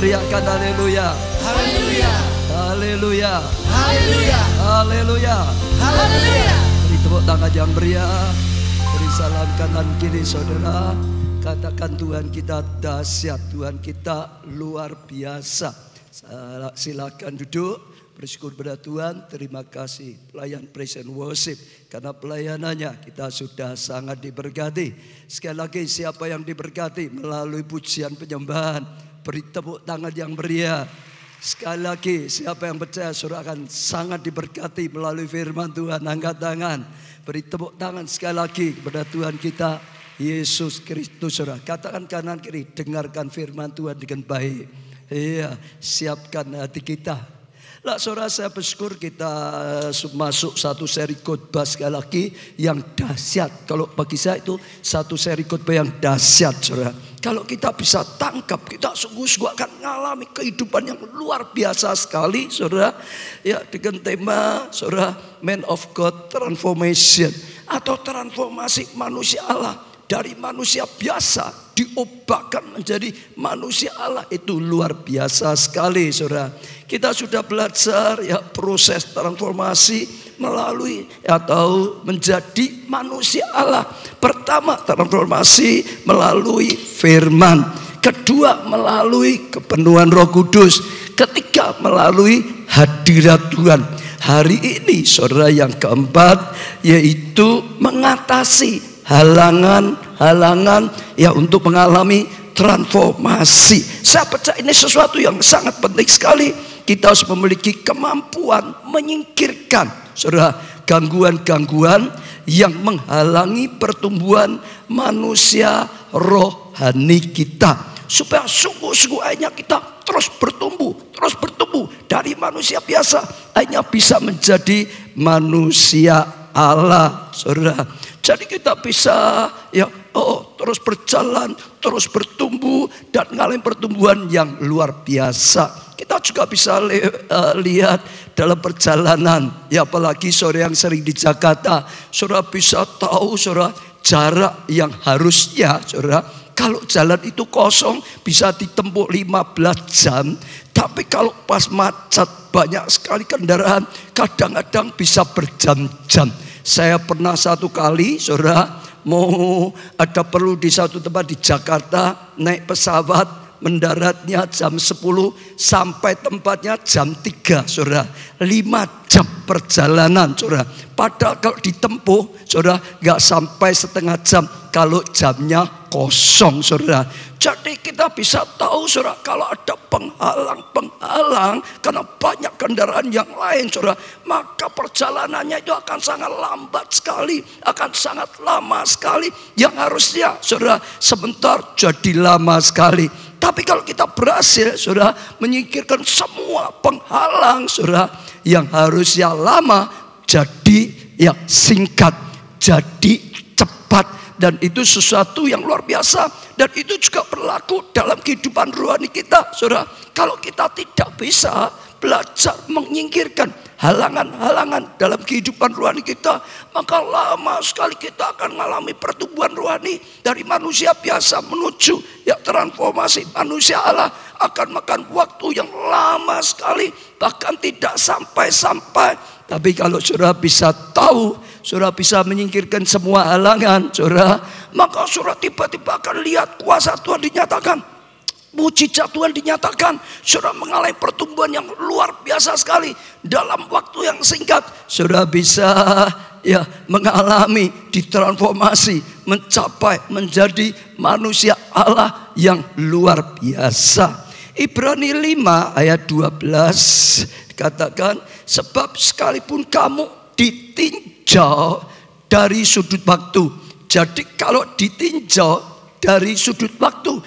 teriakkan haleluya. Haleluya. Haleluya. Haleluya. Haleluya. Haleluya. Beri tepuk tangan yang meriah. Beri salam kanan kiri saudara. Katakan Tuhan kita dahsyat, Tuhan kita luar biasa. Silakan duduk. Bersyukur pada Tuhan, terima kasih pelayan praise and worship. Karena pelayanannya kita sudah sangat diberkati. Sekali lagi siapa yang diberkati melalui pujian penyembahan. Beri tepuk tangan yang meriah. Sekali lagi siapa yang percaya surah akan sangat diberkati melalui firman Tuhan. Angkat tangan. Beri tepuk tangan sekali lagi kepada Tuhan kita Yesus Kristus surah. Katakan kanan kiri dengarkan firman Tuhan dengan baik. Iya siapkan hati kita lah saudara saya bersyukur kita masuk satu seri khotbah sekali lagi yang dahsyat. Kalau bagi saya itu satu seri khotbah yang dahsyat saudara. Kalau kita bisa tangkap, kita sungguh-sungguh akan mengalami kehidupan yang luar biasa sekali saudara. Ya dengan tema saudara Man of God Transformation. Atau transformasi manusia Allah dari manusia biasa diubahkan menjadi manusia Allah itu luar biasa sekali saudara. Kita sudah belajar ya proses transformasi melalui atau menjadi manusia Allah. Pertama transformasi melalui firman. Kedua melalui kepenuhan roh kudus. Ketiga melalui hadirat Tuhan. Hari ini saudara yang keempat yaitu mengatasi halangan-halangan ya untuk mengalami transformasi. Saya percaya ini sesuatu yang sangat penting sekali. Kita harus memiliki kemampuan menyingkirkan saudara gangguan-gangguan yang menghalangi pertumbuhan manusia rohani kita. Supaya sungguh-sungguh akhirnya kita terus bertumbuh, terus bertumbuh dari manusia biasa. Akhirnya bisa menjadi manusia Allah, saudara. Jadi kita bisa ya oh terus berjalan, terus bertumbuh dan mengalami pertumbuhan yang luar biasa. Kita juga bisa li uh, lihat dalam perjalanan, ya apalagi sore yang sering di Jakarta, saudara bisa tahu saudara jarak yang harusnya saudara kalau jalan itu kosong bisa ditempuh 15 jam. Tapi kalau pas macet banyak sekali kendaraan kadang-kadang bisa berjam-jam. Saya pernah satu kali, saudara, mau ada perlu di satu tempat di Jakarta, naik pesawat, mendaratnya jam 10 sampai tempatnya jam 3 saudara 5 jam perjalanan saudara padahal kalau ditempuh saudara nggak sampai setengah jam kalau jamnya kosong saudara jadi kita bisa tahu saudara kalau ada penghalang-penghalang karena banyak kendaraan yang lain saudara. Maka perjalanannya itu akan sangat lambat sekali. Akan sangat lama sekali. Yang harusnya saudara sebentar jadi lama sekali. Tapi kalau kita berhasil saudara menyingkirkan semua penghalang saudara. Yang harusnya lama jadi yang singkat. Jadi cepat dan itu sesuatu yang luar biasa. Dan itu juga berlaku dalam kehidupan rohani kita. Saudara, kalau kita tidak bisa belajar menyingkirkan halangan-halangan dalam kehidupan rohani kita, maka lama sekali kita akan mengalami pertumbuhan rohani dari manusia biasa menuju ya transformasi manusia Allah akan makan waktu yang lama sekali, bahkan tidak sampai-sampai. Tapi kalau saudara bisa tahu Saudara bisa menyingkirkan semua halangan, saudara. Maka saudara tiba-tiba akan lihat kuasa Tuhan dinyatakan. Mujizat Tuhan dinyatakan. Saudara mengalami pertumbuhan yang luar biasa sekali. Dalam waktu yang singkat. Saudara bisa ya mengalami ditransformasi. Mencapai menjadi manusia Allah yang luar biasa. Ibrani 5 ayat 12 katakan sebab sekalipun kamu ditinjau dari sudut waktu. Jadi kalau ditinjau dari sudut waktu,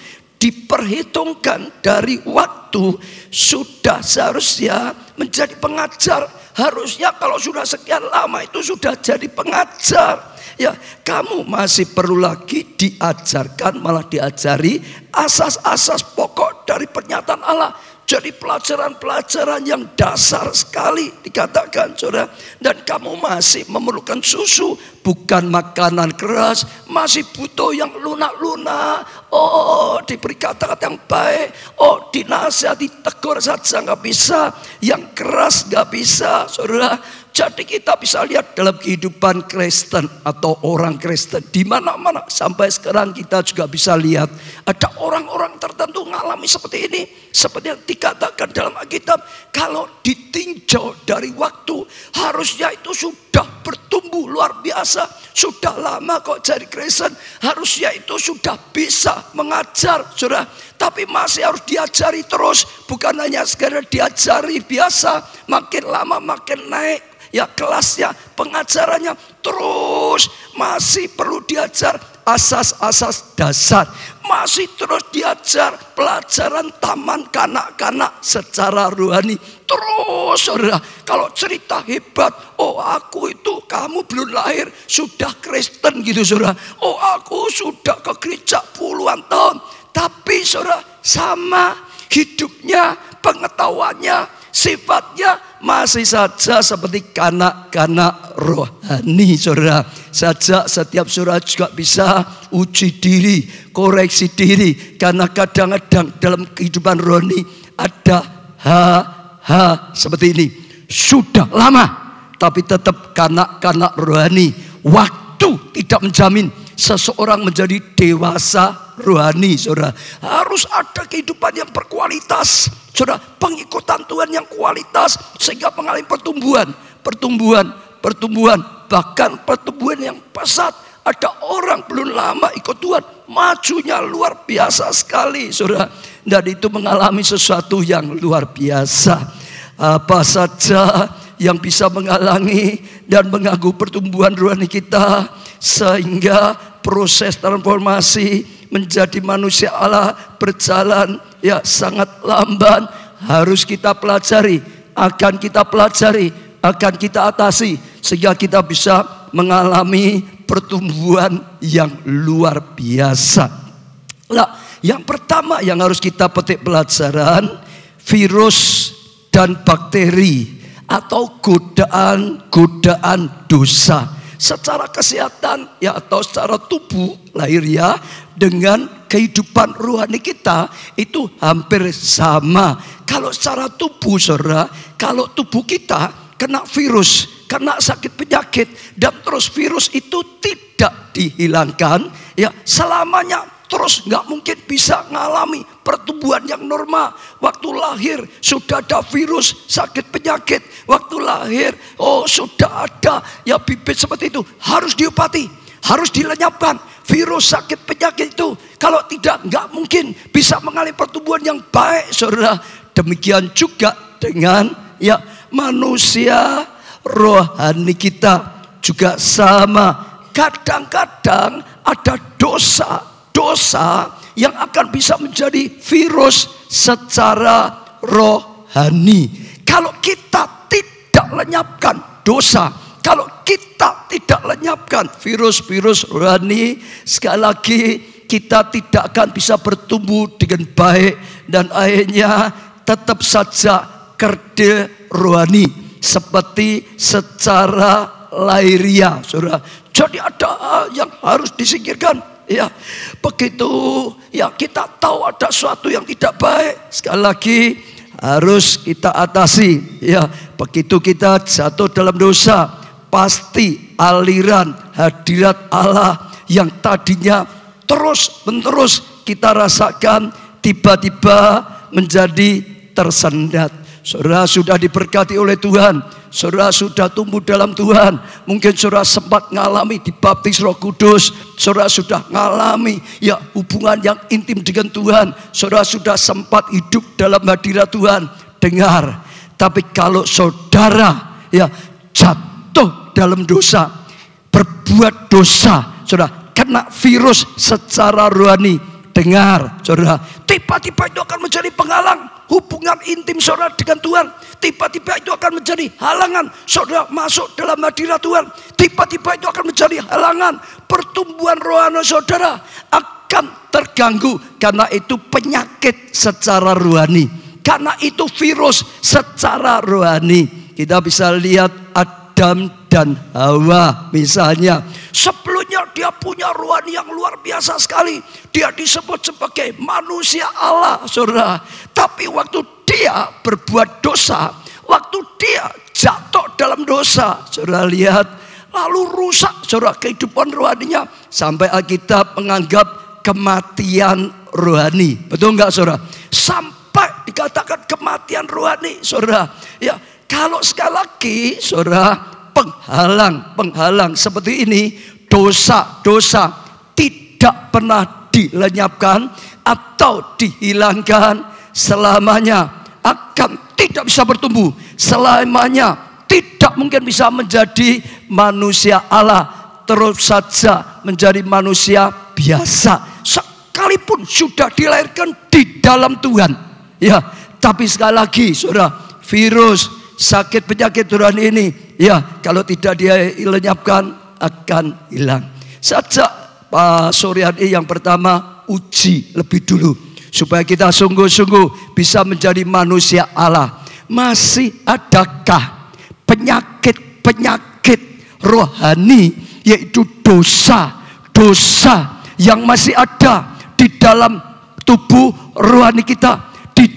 diperhitungkan dari waktu, sudah seharusnya menjadi pengajar. Harusnya kalau sudah sekian lama itu sudah jadi pengajar. Ya, kamu masih perlu lagi diajarkan, malah diajari asas-asas pokok dari pernyataan Allah Jadi pelajaran-pelajaran yang dasar sekali dikatakan saudara. Dan kamu masih memerlukan susu. Bukan makanan keras. Masih butuh yang lunak-lunak. Oh diberi kata-kata yang baik. Oh dinasihati tegur saja nggak bisa. Yang keras nggak bisa saudara. Jadi kita bisa lihat dalam kehidupan Kristen atau orang Kristen di mana-mana sampai sekarang kita juga bisa lihat ada orang-orang tertentu mengalami seperti ini, seperti yang dikatakan dalam Alkitab, kalau ditinjau dari waktu harusnya itu sudah bertumbuh luar biasa, sudah lama kok jadi Kristen, harusnya itu sudah bisa mengajar, Saudara. Tapi masih harus diajari terus, bukan hanya sekedar diajari biasa, makin lama makin naik ya kelasnya, pengajarannya terus masih perlu diajar asas-asas dasar. Masih terus diajar pelajaran taman kanak-kanak secara rohani. Terus saudara, kalau cerita hebat, oh aku itu kamu belum lahir sudah Kristen gitu saudara. Oh aku sudah ke gereja puluhan tahun. Tapi saudara sama hidupnya, pengetahuannya, sifatnya masih saja seperti kanak-kanak rohani saudara. Saja setiap saudara juga bisa uji diri, koreksi diri. Karena kadang-kadang dalam kehidupan rohani ada ha-ha seperti ini. Sudah lama tapi tetap kanak-kanak rohani. Waktu tidak menjamin seseorang menjadi dewasa rohani, saudara. Harus ada kehidupan yang berkualitas, saudara. Pengikutan Tuhan yang kualitas sehingga mengalami pertumbuhan, pertumbuhan, pertumbuhan, bahkan pertumbuhan yang pesat. Ada orang belum lama ikut Tuhan, majunya luar biasa sekali, saudara. Dan itu mengalami sesuatu yang luar biasa. Apa saja yang bisa menghalangi dan mengganggu pertumbuhan rohani kita sehingga proses transformasi menjadi manusia Allah berjalan ya sangat lamban harus kita pelajari akan kita pelajari akan kita atasi sehingga kita bisa mengalami pertumbuhan yang luar biasa. Nah, yang pertama yang harus kita petik pelajaran virus dan bakteri atau godaan-godaan dosa secara kesehatan ya atau secara tubuh lahir ya dengan kehidupan rohani kita itu hampir sama. Kalau secara tubuh saudara, kalau tubuh kita kena virus, kena sakit penyakit dan terus virus itu tidak dihilangkan ya selamanya terus nggak mungkin bisa mengalami pertumbuhan yang normal. Waktu lahir sudah ada virus, sakit penyakit. Waktu lahir, oh sudah ada ya bibit seperti itu. Harus diobati, harus dilenyapkan. Virus sakit penyakit itu kalau tidak nggak mungkin bisa mengalami pertumbuhan yang baik, saudara. Demikian juga dengan ya manusia rohani kita juga sama. Kadang-kadang ada dosa dosa yang akan bisa menjadi virus secara rohani. Kalau kita tidak lenyapkan dosa, kalau kita tidak lenyapkan virus-virus rohani, sekali lagi kita tidak akan bisa bertumbuh dengan baik dan akhirnya tetap saja kerde rohani seperti secara lahiriah, saudara. Jadi ada yang harus disingkirkan Ya, begitu ya kita tahu ada sesuatu yang tidak baik. Sekali lagi harus kita atasi. Ya, begitu kita jatuh dalam dosa, pasti aliran hadirat Allah yang tadinya terus menerus kita rasakan tiba-tiba menjadi tersendat. Saudara sudah diberkati oleh Tuhan Saudara sudah tumbuh dalam Tuhan. Mungkin saudara sempat mengalami dibaptis roh kudus. Saudara sudah mengalami ya hubungan yang intim dengan Tuhan. Saudara sudah sempat hidup dalam hadirat Tuhan. Dengar. Tapi kalau saudara ya jatuh dalam dosa. Berbuat dosa. Saudara kena virus secara rohani. Dengar saudara. Tiba-tiba itu akan menjadi penghalang hubungan intim saudara dengan Tuhan. Tiba-tiba itu akan menjadi halangan saudara masuk dalam hadirat Tuhan. Tiba-tiba itu akan menjadi halangan pertumbuhan rohani saudara akan terganggu karena itu penyakit secara rohani. Karena itu virus secara rohani. Kita bisa lihat Adam dan Hawa misalnya. Sebelumnya dia punya rohani yang luar biasa sekali. Dia disebut sebagai manusia Allah, saudara. Tapi waktu dia berbuat dosa, waktu dia jatuh dalam dosa, saudara lihat, lalu rusak saudara kehidupan rohaninya. Sampai Alkitab menganggap kematian rohani. Betul enggak saudara? Sampai dikatakan kematian rohani saudara. Ya, kalau sekali lagi saudara penghalang, penghalang seperti ini, dosa-dosa tidak pernah dilenyapkan atau dihilangkan selamanya. Akan tidak bisa bertumbuh selamanya tidak mungkin bisa menjadi manusia Allah terus saja menjadi manusia biasa. Sekalipun sudah dilahirkan di dalam Tuhan. Ya tapi sekali lagi saudara virus sakit penyakit Tuhan ini Ya, kalau tidak dia lenyapkan akan hilang. Sejak Pak Suryadi yang pertama uji lebih dulu supaya kita sungguh-sungguh bisa menjadi manusia Allah. Masih adakah penyakit-penyakit rohani yaitu dosa-dosa yang masih ada di dalam tubuh rohani kita,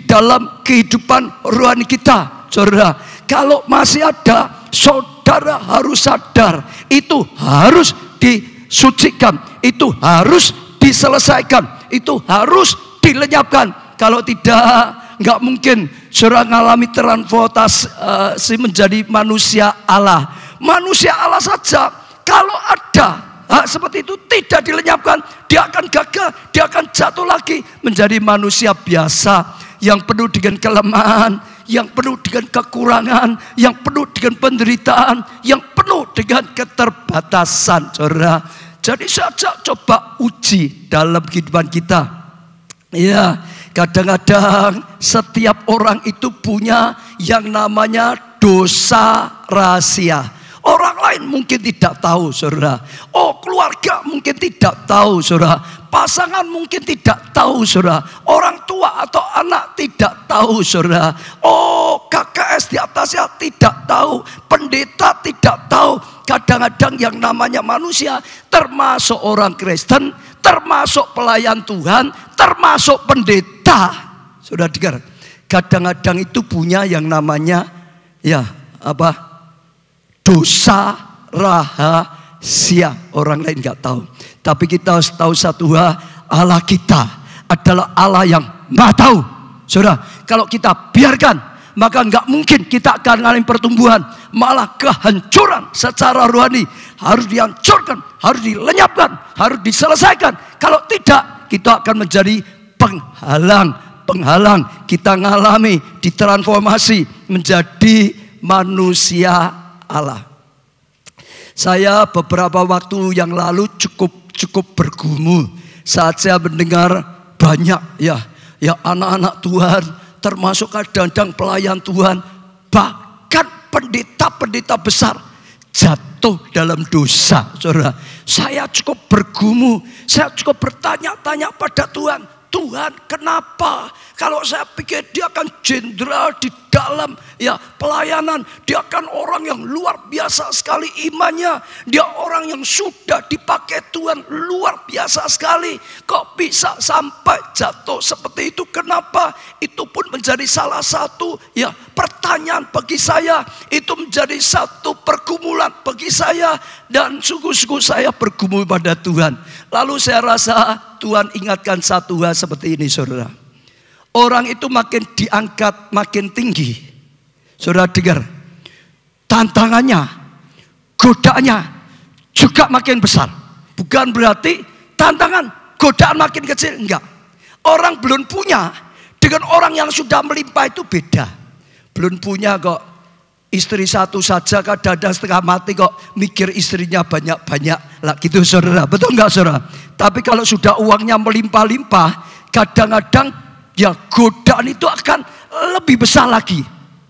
dalam kehidupan rohani kita. Saudara, kalau masih ada saudara harus sadar itu harus disucikan, itu harus diselesaikan, itu harus dilenyapkan. Kalau tidak, nggak mungkin saudara mengalami transformasi menjadi manusia Allah. Manusia Allah saja kalau ada hak seperti itu tidak dilenyapkan, dia akan gagal, dia akan jatuh lagi menjadi manusia biasa yang penuh dengan kelemahan, yang penuh dengan kekurangan, yang penuh dengan penderitaan, yang penuh dengan keterbatasan, saudara. Jadi saja coba uji dalam kehidupan kita. Ya, kadang-kadang setiap orang itu punya yang namanya dosa rahasia. Orang lain mungkin tidak tahu, saudara. Oh, keluarga mungkin tidak tahu, saudara. Pasangan mungkin tidak tahu, saudara. Orang tua atau anak tidak tahu, saudara. Oh, KKS di atasnya tidak tahu. Pendeta tidak tahu. Kadang-kadang yang namanya manusia, termasuk orang Kristen, termasuk pelayan Tuhan, termasuk pendeta. Sudah dengar? Kadang-kadang itu punya yang namanya, ya, apa? Dosa rahasia. Orang lain nggak tahu. Tapi kita harus tahu satu hal, Allah kita adalah Allah yang maha tahu. Saudara, kalau kita biarkan, maka nggak mungkin kita akan mengalami pertumbuhan. Malah kehancuran secara rohani. Harus dihancurkan, harus dilenyapkan, harus diselesaikan. Kalau tidak, kita akan menjadi penghalang. Penghalang kita mengalami ditransformasi menjadi manusia Allah. Saya beberapa waktu yang lalu cukup cukup bergumul. Saat saya mendengar banyak ya ya anak-anak Tuhan termasuk kadang-kadang pelayan Tuhan bahkan pendeta-pendeta besar jatuh dalam dosa saudara. Saya cukup bergumul saya cukup bertanya-tanya pada Tuhan Tuhan kenapa kalau saya pikir dia akan jenderal di dalam ya pelayanan, dia akan orang yang luar biasa sekali imannya. Dia orang yang sudah dipakai Tuhan luar biasa sekali. Kok bisa sampai jatuh seperti itu? Kenapa? Itu pun menjadi salah satu ya pertanyaan bagi saya. Itu menjadi satu pergumulan bagi saya dan sungguh-sungguh saya bergumul pada Tuhan. Lalu saya rasa Tuhan ingatkan satu hal seperti ini saudara. Orang itu makin diangkat, makin tinggi. Saudara dengar, tantangannya, godaannya juga makin besar. Bukan berarti tantangan, godaan makin kecil, enggak. Orang belum punya dengan orang yang sudah melimpah itu beda. Belum punya kok istri satu saja kadang-kadang setengah mati kok mikir istrinya banyak-banyak lah gitu saudara. Betul enggak saudara? Tapi kalau sudah uangnya melimpah-limpah kadang-kadang ya godaan itu akan lebih besar lagi.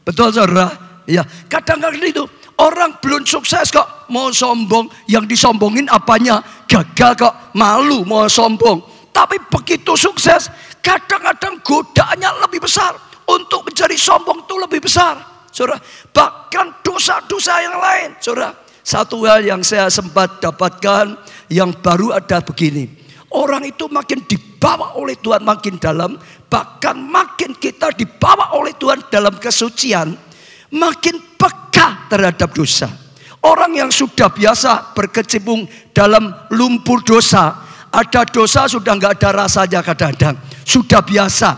Betul saudara? Ya, kadang-kadang itu orang belum sukses kok mau sombong, yang disombongin apanya? Gagal kok, malu mau sombong. Tapi begitu sukses, kadang-kadang godaannya lebih besar untuk menjadi sombong itu lebih besar. Saudara, bahkan dosa-dosa yang lain. Saudara, satu hal yang saya sempat dapatkan yang baru ada begini. Orang itu makin dibawa oleh Tuhan makin dalam, bahkan makin kita dibawa oleh Tuhan dalam kesucian, makin peka terhadap dosa. Orang yang sudah biasa berkecimpung dalam lumpur dosa, ada dosa sudah nggak ada rasanya kadang-kadang, sudah biasa.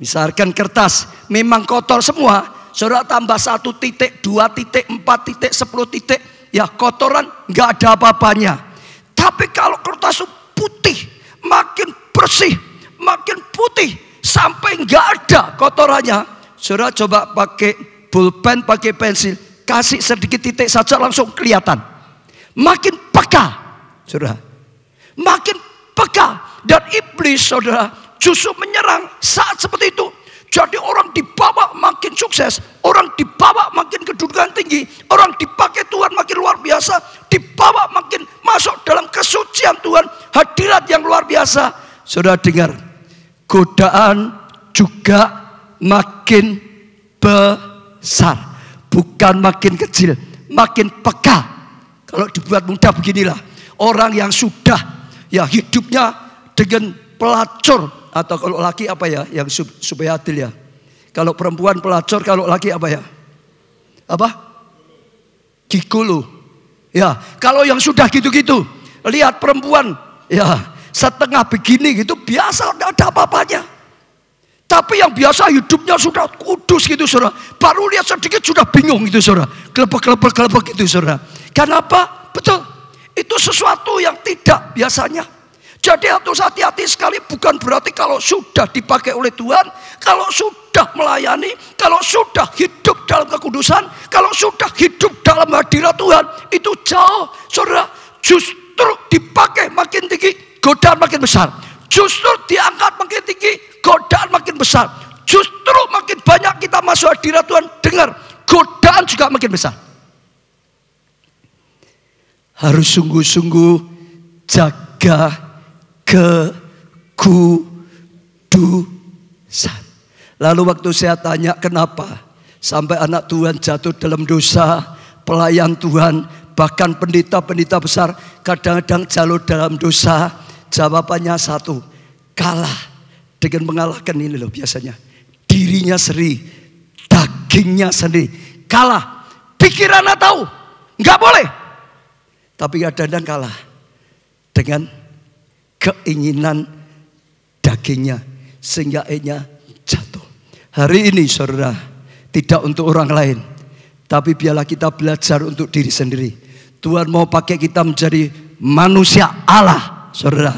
Misalkan kertas, memang kotor semua, saudara tambah satu titik, dua titik, empat titik, sepuluh titik, ya kotoran nggak ada apa-apanya. Tapi kalau kertas putih, makin bersih, makin putih, sampai nggak ada kotorannya. Saudara coba pakai pulpen, pakai pensil, kasih sedikit titik saja langsung kelihatan. Makin peka, saudara. Makin peka. Dan iblis, saudara, justru menyerang saat seperti itu. Jadi orang dibawa makin sukses, orang dibawa makin kedudukan tinggi, orang dipakai Tuhan makin luar biasa, dibawa makin masuk dalam kesucian Tuhan, hadirat yang luar biasa. Sudah dengar, godaan juga makin besar, bukan makin kecil, makin peka. Kalau dibuat mudah beginilah, orang yang sudah ya hidupnya dengan pelacur atau kalau laki apa ya yang supaya adil ya. Kalau perempuan pelacur, kalau laki apa ya? Apa? Gigolo. Ya, kalau yang sudah gitu-gitu, lihat perempuan ya setengah begini gitu biasa tidak ada apa-apanya. Tapi yang biasa hidupnya sudah kudus gitu saudara. Baru lihat sedikit sudah bingung gitu saudara. Kelepek-kelepek-kelepek gitu saudara. Kenapa? Betul. Itu sesuatu yang tidak biasanya. Jadi harus hati-hati sekali bukan berarti kalau sudah dipakai oleh Tuhan, kalau sudah melayani, kalau sudah hidup dalam kekudusan, kalau sudah hidup dalam hadirat Tuhan, itu jauh. Saudara, justru dipakai makin tinggi, godaan makin besar. Justru diangkat makin tinggi, godaan makin besar. Justru makin banyak kita masuk hadirat Tuhan, dengar, godaan juga makin besar. Harus sungguh-sungguh jaga kekudusan. Lalu waktu saya tanya kenapa sampai anak Tuhan jatuh dalam dosa, pelayan Tuhan, bahkan pendeta-pendeta besar kadang-kadang jalur dalam dosa, jawabannya satu, kalah dengan mengalahkan ini loh biasanya. Dirinya sendiri, dagingnya sendiri, kalah. Pikirannya tahu, nggak boleh. Tapi kadang-kadang kalah dengan keinginan dagingnya sehingga akhirnya jatuh. Hari ini saudara tidak untuk orang lain tapi biarlah kita belajar untuk diri sendiri. Tuhan mau pakai kita menjadi manusia Allah, saudara.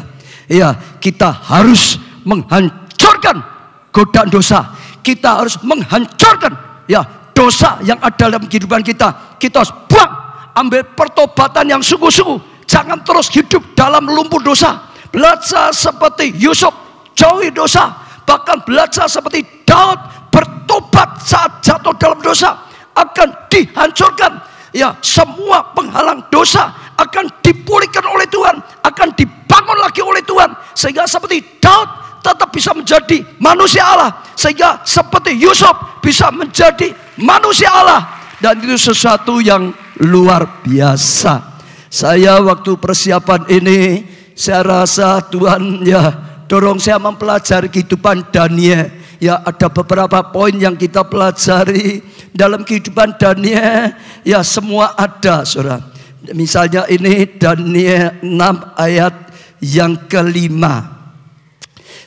Ya, kita harus menghancurkan godaan dosa. Kita harus menghancurkan ya dosa yang ada dalam kehidupan kita. Kita harus buang, ambil pertobatan yang sungguh-sungguh. Jangan terus hidup dalam lumpur dosa. Belajar seperti Yusuf jauhi dosa. Bahkan belajar seperti Daud bertobat saat jatuh dalam dosa. Akan dihancurkan. Ya semua penghalang dosa akan dipulihkan oleh Tuhan. Akan dibangun lagi oleh Tuhan. Sehingga seperti Daud tetap bisa menjadi manusia Allah. Sehingga seperti Yusuf bisa menjadi manusia Allah. Dan itu sesuatu yang luar biasa. Saya waktu persiapan ini saya rasa Tuhan ya dorong saya mempelajari kehidupan Daniel. Ya ada beberapa poin yang kita pelajari dalam kehidupan Daniel. Ya semua ada saudara. Misalnya ini Daniel 6 ayat yang kelima.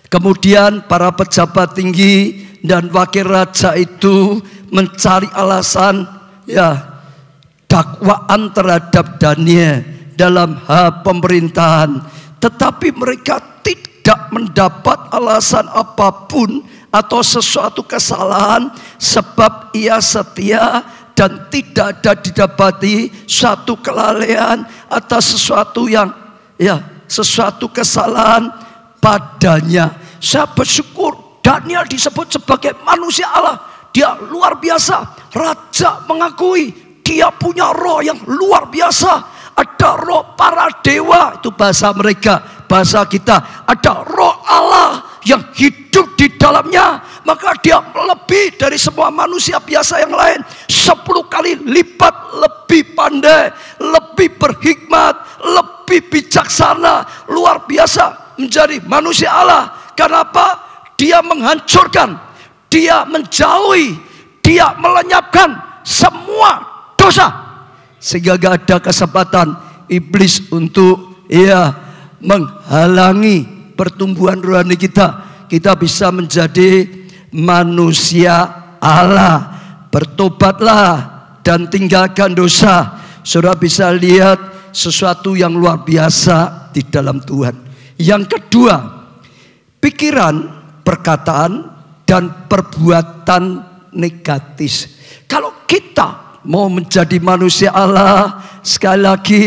Kemudian para pejabat tinggi dan wakil raja itu mencari alasan ya dakwaan terhadap Daniel dalam hal pemerintahan tetapi mereka tidak mendapat alasan apa pun atau sesuatu kesalahan sebab ia setia dan tidak ada didapati suatu kelalaian atau sesuatu yang ya sesuatu kesalahan padanya. Saya bersyukur Daniel disebut sebagai manusia Allah. Dia luar biasa. Raja mengakui dia punya roh yang luar biasa ada roh para dewa, itu bahasa mereka, bahasa kita. Ada roh Allah yang hidup di dalamnya. maka dia lebih dari semua manusia biasa yang lain. Sepuluh kali lipat lebih pandai, lebih berhikmat, lebih bijaksana, luar biasa menjadi manusia Allah. Kenapa? Dia menghancurkan, dia menjauhi, dia melenyapkan semua dosa. Sehingga gak ada kesempatan iblis untuk ya menghalangi pertumbuhan rohani kita. Kita bisa menjadi manusia Allah. Bertobatlah dan tinggalkan dosa. Saudara bisa lihat sesuatu yang luar biasa di dalam Tuhan. Yang kedua, pikiran, perkataan, dan perbuatan negatif. Kalau kita mau menjadi manusia Allah, sekali lagi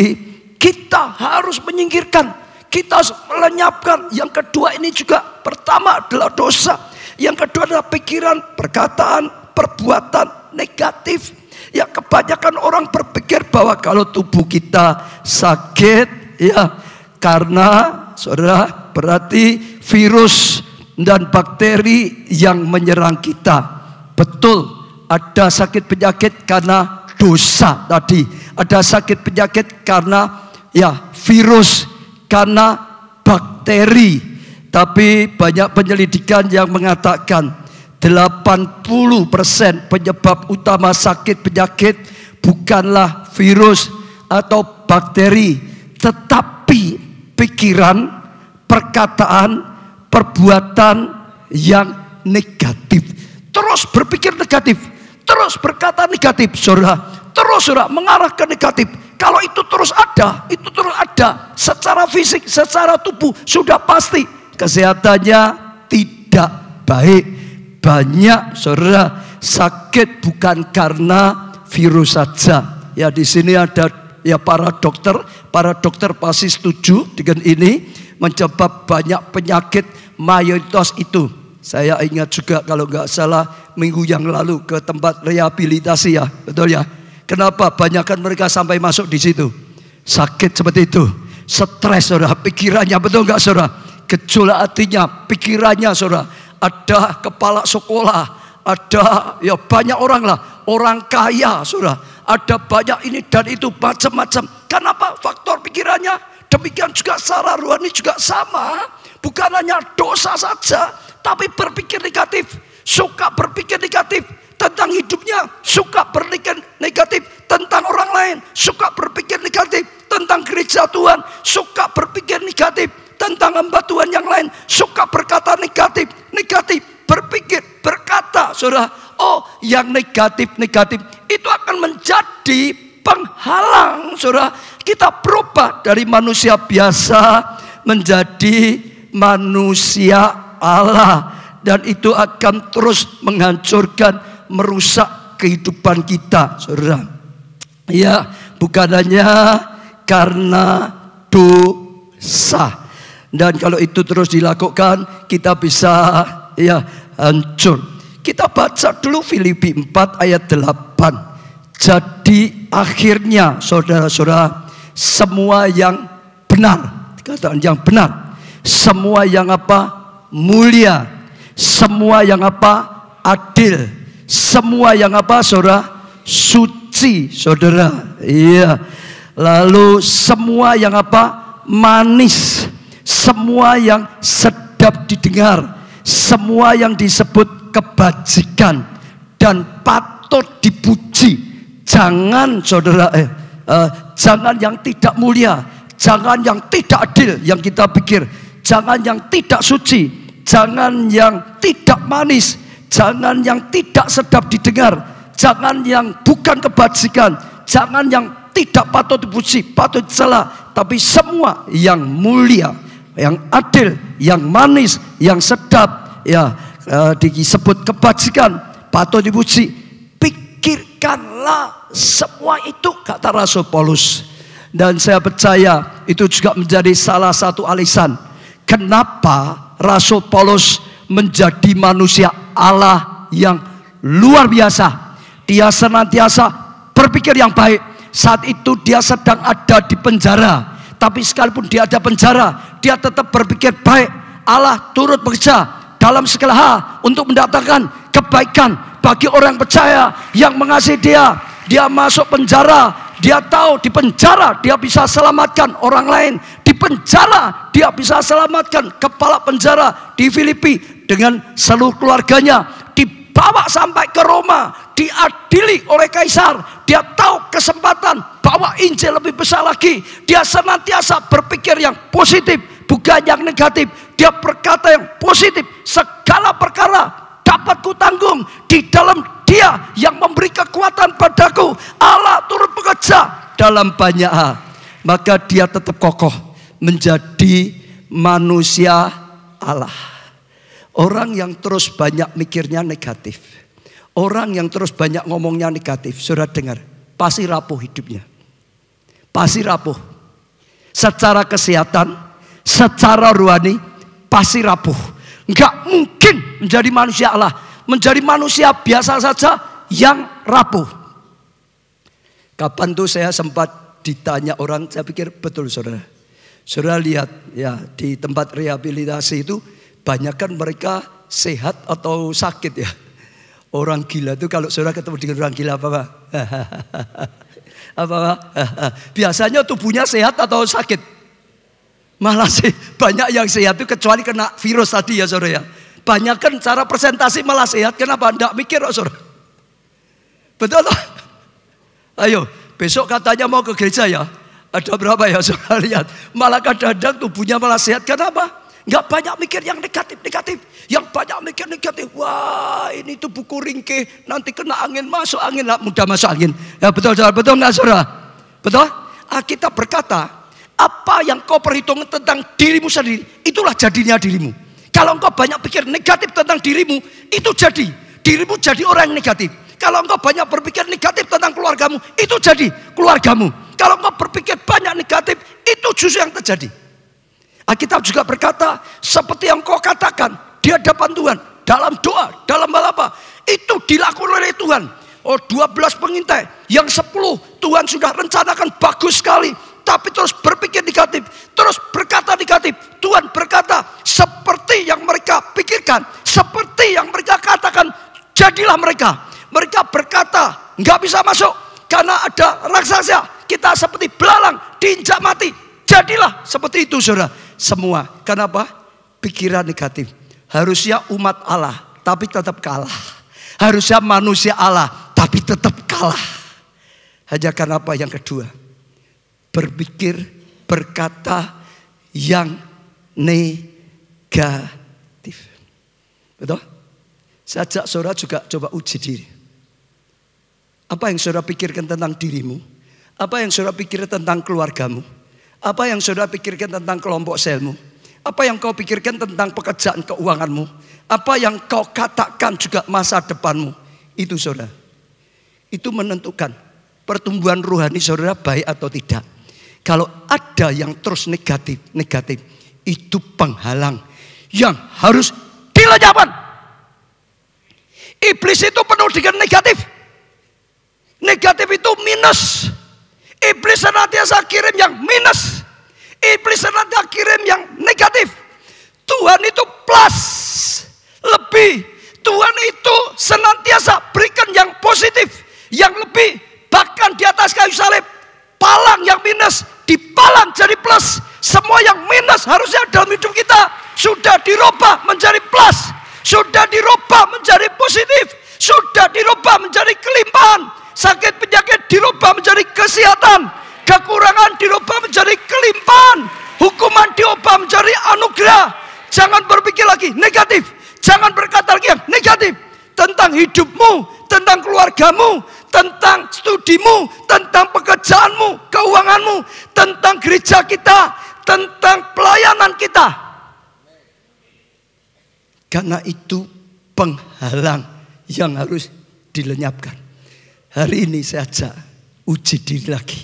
kita harus menyingkirkan kita harus melenyapkan. Yang kedua ini juga pertama adalah dosa. Yang kedua adalah pikiran, perkataan, perbuatan negatif. Ya kebanyakan orang berpikir bahwa kalau tubuh kita sakit ya karena saudara berarti virus dan bakteri yang menyerang kita. Betul, ada sakit penyakit karena dosa tadi. Ada sakit penyakit karena ya virus karena bakteri. Tapi banyak penyelidikan yang mengatakan 80% penyebab utama sakit penyakit bukanlah virus atau bakteri, tetapi pikiran, perkataan, perbuatan yang negatif. Terus berpikir negatif, terus berkata negatif, saudara. Terus saudara mengarah ke negatif kalau itu terus ada, itu terus ada secara fisik, secara tubuh sudah pasti kesehatannya tidak baik. Banyak saudara sakit bukan karena virus saja. Ya di sini ada ya para dokter, para dokter pasti setuju dengan ini mencoba banyak penyakit mayoritas itu. Saya ingat juga kalau nggak salah minggu yang lalu ke tempat rehabilitasi ya, betul ya Kenapa banyakkan mereka sampai masuk di situ? Sakit seperti itu. Stres saudara, pikirannya betul nggak saudara? Gejolak hatinya, pikirannya saudara. Ada kepala sekolah, ada ya banyak orang lah, orang kaya saudara. Ada banyak ini dan itu macam-macam. Kenapa? Faktor pikirannya. Demikian juga secara rohani juga sama. Bukan hanya dosa saja, tapi berpikir negatif. Suka berpikir negatif tentang hidupnya, suka berpikir negatif tentang orang lain, suka berpikir negatif tentang gereja Tuhan, suka berpikir negatif tentang hamba Tuhan yang lain, suka berkata negatif, negatif, berpikir, berkata, saudara, oh yang negatif-negatif itu akan menjadi penghalang, saudara. Kita berubah dari manusia biasa menjadi manusia Allah dan itu akan terus menghancurkan merusak kehidupan kita, saudara. Ya, bukan hanya karena dosa. Dan kalau itu terus dilakukan, kita bisa ya hancur. Kita baca dulu Filipi 4 ayat 8. Jadi akhirnya saudara-saudara semua yang benar, dikatakan yang benar, semua yang apa? Mulia, semua yang apa? adil, semua yang apa saudara? Suci saudara. Iya. Lalu semua yang apa? Manis. Semua yang sedap didengar. Semua yang disebut kebajikan. Dan patut dipuji. Jangan saudara eh, uh, jangan yang tidak mulia, jangan yang tidak adil yang kita pikir, jangan yang tidak suci, jangan yang tidak manis, Jangan yang tidak sedap didengar. Jangan yang bukan kebajikan. Jangan yang tidak patut dipuji, patut celah. Tapi semua yang mulia, yang adil, yang manis, yang sedap. Ya eh, disebut kebajikan, patut dipuji. Pikirkanlah semua itu kata Rasul Paulus. Dan saya percaya itu juga menjadi salah satu alisan. Kenapa Rasul Paulus menjadi manusia Allah yang luar biasa. Dia senantiasa berpikir yang baik. Saat itu dia sedang ada di penjara. Tapi sekalipun dia ada penjara, dia tetap berpikir baik. Allah turut bekerja dalam segala hal untuk mendatangkan kebaikan bagi orang percaya yang mengasihi dia. Dia masuk penjara, dia tahu di penjara dia bisa selamatkan orang lain. Di penjara dia bisa selamatkan kepala penjara di Filipi dengan seluruh keluarganya. Dibawa sampai ke Roma, diadili oleh kaisar. Dia tahu kesempatan bawa Injil lebih besar lagi. Dia senantiasa berpikir yang positif, bukan yang negatif. Dia berkata yang positif. Segala perkara dapat kutanggung di dalam dia yang memberi kekuatan padaku. Allah turut bekerja dalam banyak hal. Maka dia tetap kokoh menjadi manusia Allah. Orang yang terus banyak mikirnya negatif. Orang yang terus banyak ngomongnya negatif. Sudah dengar. Pasti rapuh hidupnya. Pasti rapuh. Secara kesehatan, secara rohani, pasti rapuh. Enggak mungkin menjadi manusia Allah menjadi manusia biasa saja yang rapuh. Kapan tuh saya sempat ditanya orang, saya pikir betul saudara. Saudara lihat ya di tempat rehabilitasi itu banyak kan mereka sehat atau sakit ya. Orang gila itu kalau saudara ketemu dengan orang gila apa pak? apa pak? Biasanya tubuhnya sehat atau sakit? Malah sih banyak yang sehat itu kecuali kena virus tadi ya saudara ya. Banyak kan cara presentasi malah sehat. Kenapa? Tidak mikir, oh, saudara. Betul tak? Ayo, besok katanya mau ke gereja ya. Ada berapa ya saudara lihat. Malah kadang-kadang tubuhnya malah sehat. Kenapa? Enggak banyak mikir yang negatif-negatif. Yang banyak mikir negatif. Wah ini tuh buku ringkih. Nanti kena angin masuk angin. Lah, mudah masuk angin. Ya betul saudara. Betul nggak saudara? Betul? Kita berkata. Apa yang kau perhitungkan tentang dirimu sendiri. Itulah jadinya dirimu. Kalau engkau banyak pikir negatif tentang dirimu, itu jadi. Dirimu jadi orang yang negatif. Kalau engkau banyak berpikir negatif tentang keluargamu, itu jadi keluargamu. Kalau engkau berpikir banyak negatif, itu justru yang terjadi. Alkitab juga berkata, seperti yang kau katakan di hadapan Tuhan, dalam doa, dalam apa, itu dilakukan oleh Tuhan. Oh 12 pengintai, yang 10 Tuhan sudah rencanakan bagus sekali tapi terus berpikir negatif, terus berkata negatif. Tuhan berkata seperti yang mereka pikirkan, seperti yang mereka katakan, jadilah mereka. Mereka berkata nggak bisa masuk karena ada raksasa. Kita seperti belalang diinjak mati. Jadilah seperti itu saudara. Semua. Kenapa? Pikiran negatif. Harusnya umat Allah tapi tetap kalah. Harusnya manusia Allah tapi tetap kalah. Hanya karena apa yang kedua? berpikir, berkata yang negatif. Betul? Saya ajak saudara juga coba uji diri. Apa yang saudara pikirkan tentang dirimu? Apa yang saudara pikirkan tentang keluargamu? Apa yang saudara pikirkan tentang kelompok selmu? Apa yang kau pikirkan tentang pekerjaan keuanganmu? Apa yang kau katakan juga masa depanmu? Itu saudara. Itu menentukan pertumbuhan rohani saudara baik atau tidak. Kalau ada yang terus negatif, negatif itu penghalang yang harus dilenyapkan. Iblis itu penuh dengan negatif. Negatif itu minus. Iblis senantiasa kirim yang minus. Iblis senantiasa kirim yang negatif. Tuhan itu plus, lebih. Tuhan itu senantiasa berikan yang positif, yang lebih. Bahkan di atas kayu salib, palang yang minus dipalang jadi plus. Semua yang minus harusnya dalam hidup kita sudah dirubah menjadi plus. Sudah dirubah menjadi positif. Sudah dirubah menjadi kelimpahan. Sakit penyakit dirubah menjadi kesehatan. Kekurangan dirubah menjadi kelimpahan. Hukuman diubah menjadi anugerah. Jangan berpikir lagi negatif. Jangan berkata lagi yang negatif. Tentang hidupmu, tentang keluargamu, tentang studimu, tentang pekerjaanmu, keuanganmu, tentang gereja kita, tentang pelayanan kita. Karena itu penghalang yang harus dilenyapkan. Hari ini saya uji diri lagi.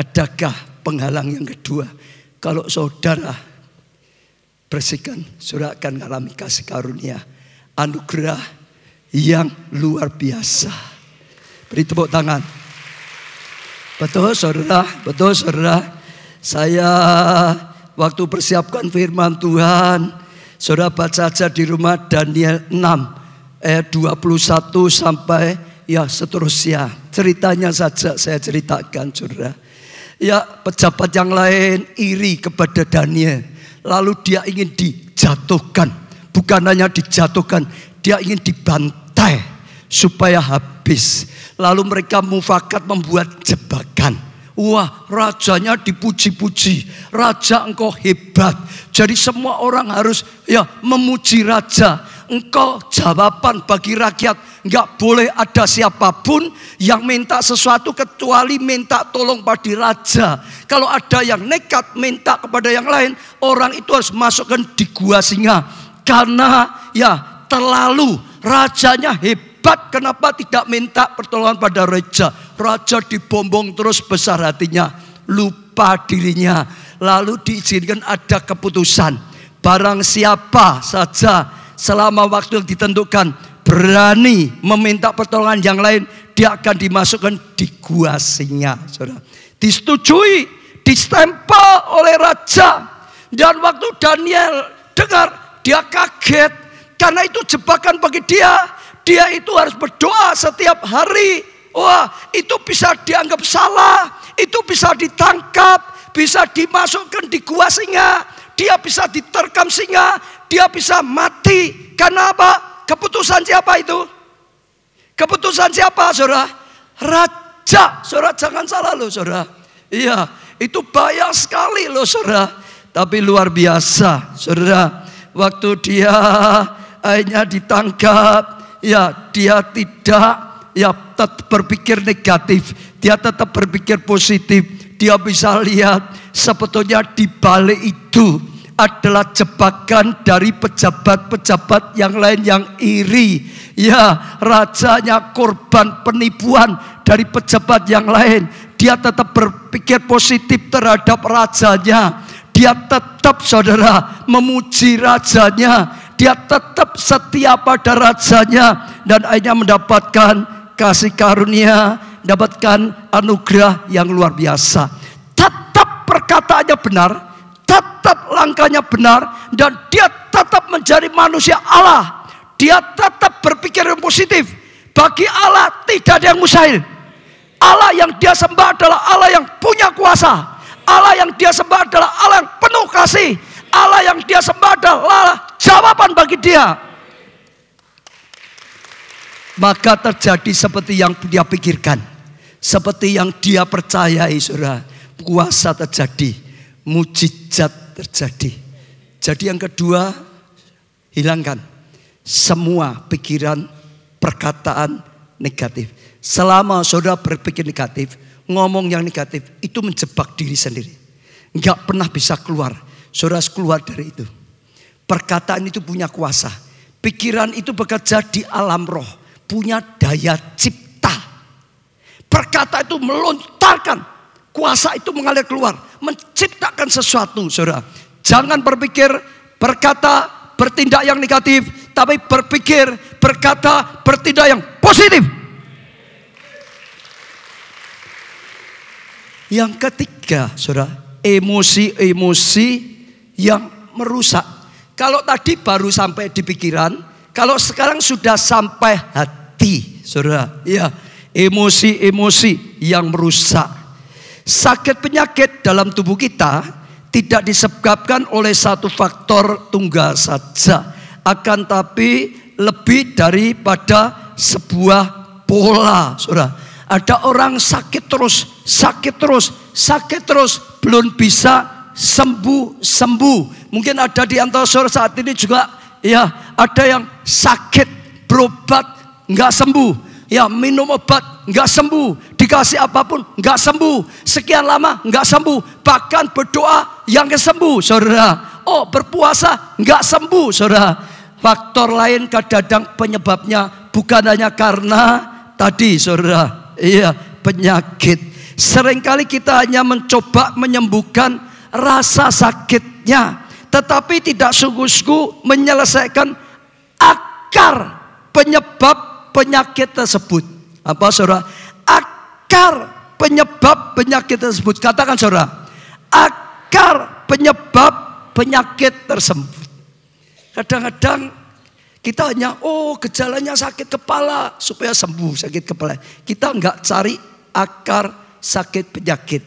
Adakah penghalang yang kedua? Kalau saudara bersihkan, saudara akan mengalami kasih karunia, anugerah yang luar biasa. Beri tepuk tangan. Betul saudara, betul saudara. Saya waktu persiapkan firman Tuhan, Saudara baca aja di rumah Daniel 6 ayat 21 sampai ya seterusnya. Ceritanya saja saya ceritakan saudara. Ya pejabat yang lain iri kepada Daniel. Lalu dia ingin dijatuhkan. Bukan hanya dijatuhkan, dia ingin dibantai supaya habis. Lalu mereka mufakat membuat jebakan. Wah, rajanya dipuji-puji. Raja engkau hebat. Jadi semua orang harus ya memuji raja. Engkau jawaban bagi rakyat. Enggak boleh ada siapa pun yang minta sesuatu kecuali minta tolong pada raja. Kalau ada yang nekat minta kepada yang lain, orang itu harus masukkan di gua singa. Karena ya terlalu rajanya hebat hebat kenapa tidak minta pertolongan pada raja. Raja dibombong terus besar hatinya. Lupa dirinya. Lalu diizinkan ada keputusan. Barang siapa saja selama waktu yang ditentukan berani meminta pertolongan yang lain, dia akan dimasukkan di gua singa. Saudara. Disetujui, distempel oleh raja. Dan waktu Daniel dengar, dia kaget. Karena itu jebakan bagi dia. Dia itu harus berdoa setiap hari. Wah, itu bisa dianggap salah, itu bisa ditangkap, bisa dimasukkan di gua singa, dia bisa diterkam singa, dia bisa mati. Karena apa? Keputusan siapa itu? Keputusan siapa, saudara? Raja, saudara jangan salah loh, saudara. Iya, itu bahaya sekali loh, saudara. Tapi luar biasa, saudara. Waktu dia akhirnya ditangkap, ya dia tidak ya tetap berpikir negatif, dia tetap berpikir positif. Dia bisa lihat sebetulnya di balik itu adalah jebakan dari pejabat-pejabat yang lain yang iri. Ya, rajanya korban penipuan dari pejabat yang lain. Dia tetap berpikir positif terhadap rajanya. Dia tetap saudara memuji rajanya dia tetap setia pada rajanya dan akhirnya mendapatkan kasih karunia, mendapatkan anugerah yang luar biasa. Tetap perkataannya benar, tetap langkahnya benar dan dia tetap menjadi manusia Allah. Dia tetap berpikir yang positif. Bagi Allah tidak ada yang mustahil. Allah yang dia sembah adalah Allah yang punya kuasa. Allah yang dia sembah adalah Allah yang penuh kasih. Allah yang dia sembah adalah jawaban bagi dia. Maka terjadi seperti yang dia pikirkan. Seperti yang dia percayai saudara. Kuasa terjadi. Mujizat terjadi. Jadi yang kedua hilangkan semua pikiran perkataan negatif. Selama saudara berpikir negatif, ngomong yang negatif, itu menjebak diri sendiri. Enggak pernah bisa keluar. Saudara keluar dari itu. Perkataan itu punya kuasa. Pikiran itu bekerja di alam roh. Punya daya cipta. Perkataan itu melontarkan. Kuasa itu mengalir keluar. Menciptakan sesuatu saudara. Jangan berpikir, berkata, bertindak yang negatif. Tapi berpikir, berkata, bertindak yang positif. Yang ketiga, saudara, emosi-emosi yang merusak kalau tadi baru sampai di pikiran, kalau sekarang sudah sampai hati, saudara. Ya, emosi-emosi yang merusak. Sakit penyakit dalam tubuh kita tidak disebabkan oleh satu faktor tunggal saja. Akan tapi lebih daripada sebuah pola, saudara. Ada orang sakit terus, sakit terus, sakit terus, belum bisa sembuh-sembuh. Mungkin ada di antara saudara saat ini juga ya ada yang sakit berobat nggak sembuh. Ya minum obat nggak sembuh, dikasih apa pun nggak sembuh, sekian lama nggak sembuh, bahkan berdoa yang nggak sembuh, saudara. Oh berpuasa nggak sembuh, saudara. Faktor lain kadang penyebabnya bukan hanya karena tadi, saudara. Iya penyakit. Seringkali kita hanya mencoba menyembuhkan rasa sakitnya tetapi tidak sungguh-sungguh menyelesaikan akar penyebab penyakit tersebut. Apa saudara? Akar penyebab penyakit tersebut. Katakan saudara, akar penyebab penyakit tersebut. Kadang-kadang kita hanya, oh gejalanya sakit kepala supaya sembuh sakit kepala. Kita nggak cari akar sakit penyakit.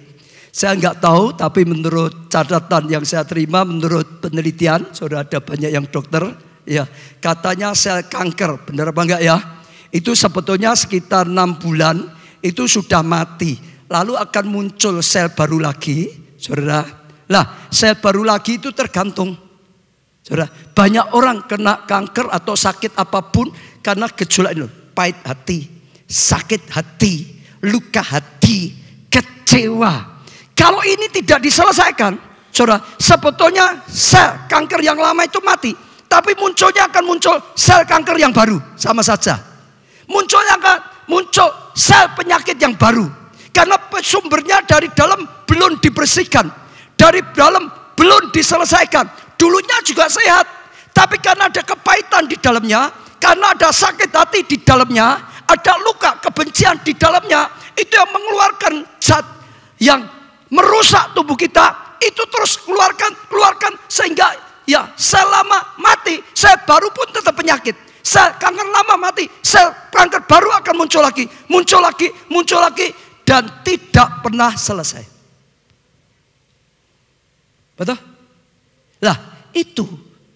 Saya nggak tahu, tapi menurut catatan yang saya terima, menurut penelitian, sudah ada banyak yang dokter, ya katanya sel kanker, benar apa enggak ya? Itu sebetulnya sekitar enam bulan itu sudah mati, lalu akan muncul sel baru lagi, saudara. Lah, sel baru lagi itu tergantung, saudara. Banyak orang kena kanker atau sakit apa pun karena gejolak itu, pahit hati, sakit hati, luka hati, kecewa. Kalau ini tidak diselesaikan, saudara, sebetulnya sel kanker yang lama itu mati. Tapi munculnya akan muncul sel kanker yang baru, sama saja. Munculnya akan muncul sel penyakit yang baru. Karena sumbernya dari dalam belum dibersihkan. Dari dalam belum diselesaikan. Dulunya juga sehat. Tapi karena ada kepahitan di dalamnya, karena ada sakit hati di dalamnya, ada luka kebencian di dalamnya, itu yang mengeluarkan zat yang merusak tubuh kita itu terus keluarkan keluarkan sehingga ya sel lama mati sel baru pun tetap penyakit sel kanker lama mati sel kanker baru akan muncul lagi muncul lagi muncul lagi dan tidak pernah selesai betul lah itu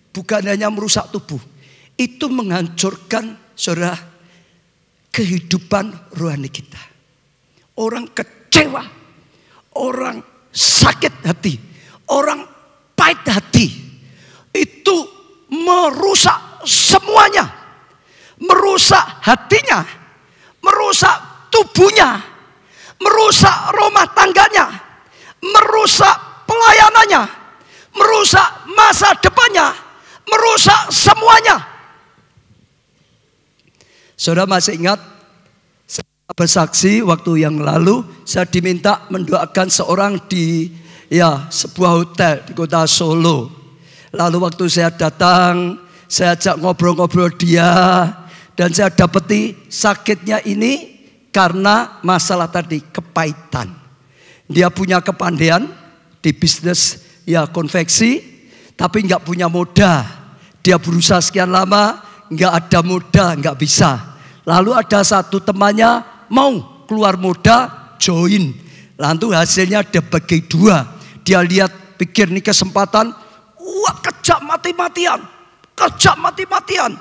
bukan hanya merusak tubuh itu menghancurkan saudara kehidupan rohani kita orang kecewa, orang sakit hati, orang pahit hati. Itu merusak semuanya. Merusak hatinya, merusak tubuhnya, merusak rumah tangganya, merusak pelayanannya, merusak masa depannya, merusak semuanya. Saudara masih ingat bersaksi waktu yang lalu saya diminta mendoakan seorang di ya sebuah hotel di kota Solo. Lalu waktu saya datang, saya ajak ngobrol-ngobrol dia dan saya dapati sakitnya ini karena masalah tadi kepahitan. Dia punya kepandaian di bisnis ya konveksi, tapi nggak punya modal. Dia berusaha sekian lama, nggak ada modal, nggak bisa. Lalu ada satu temannya mau keluar modal join. Lalu hasilnya ada bagi dua. Dia lihat pikir ini kesempatan. Wah kejam mati-matian. Kejam mati-matian.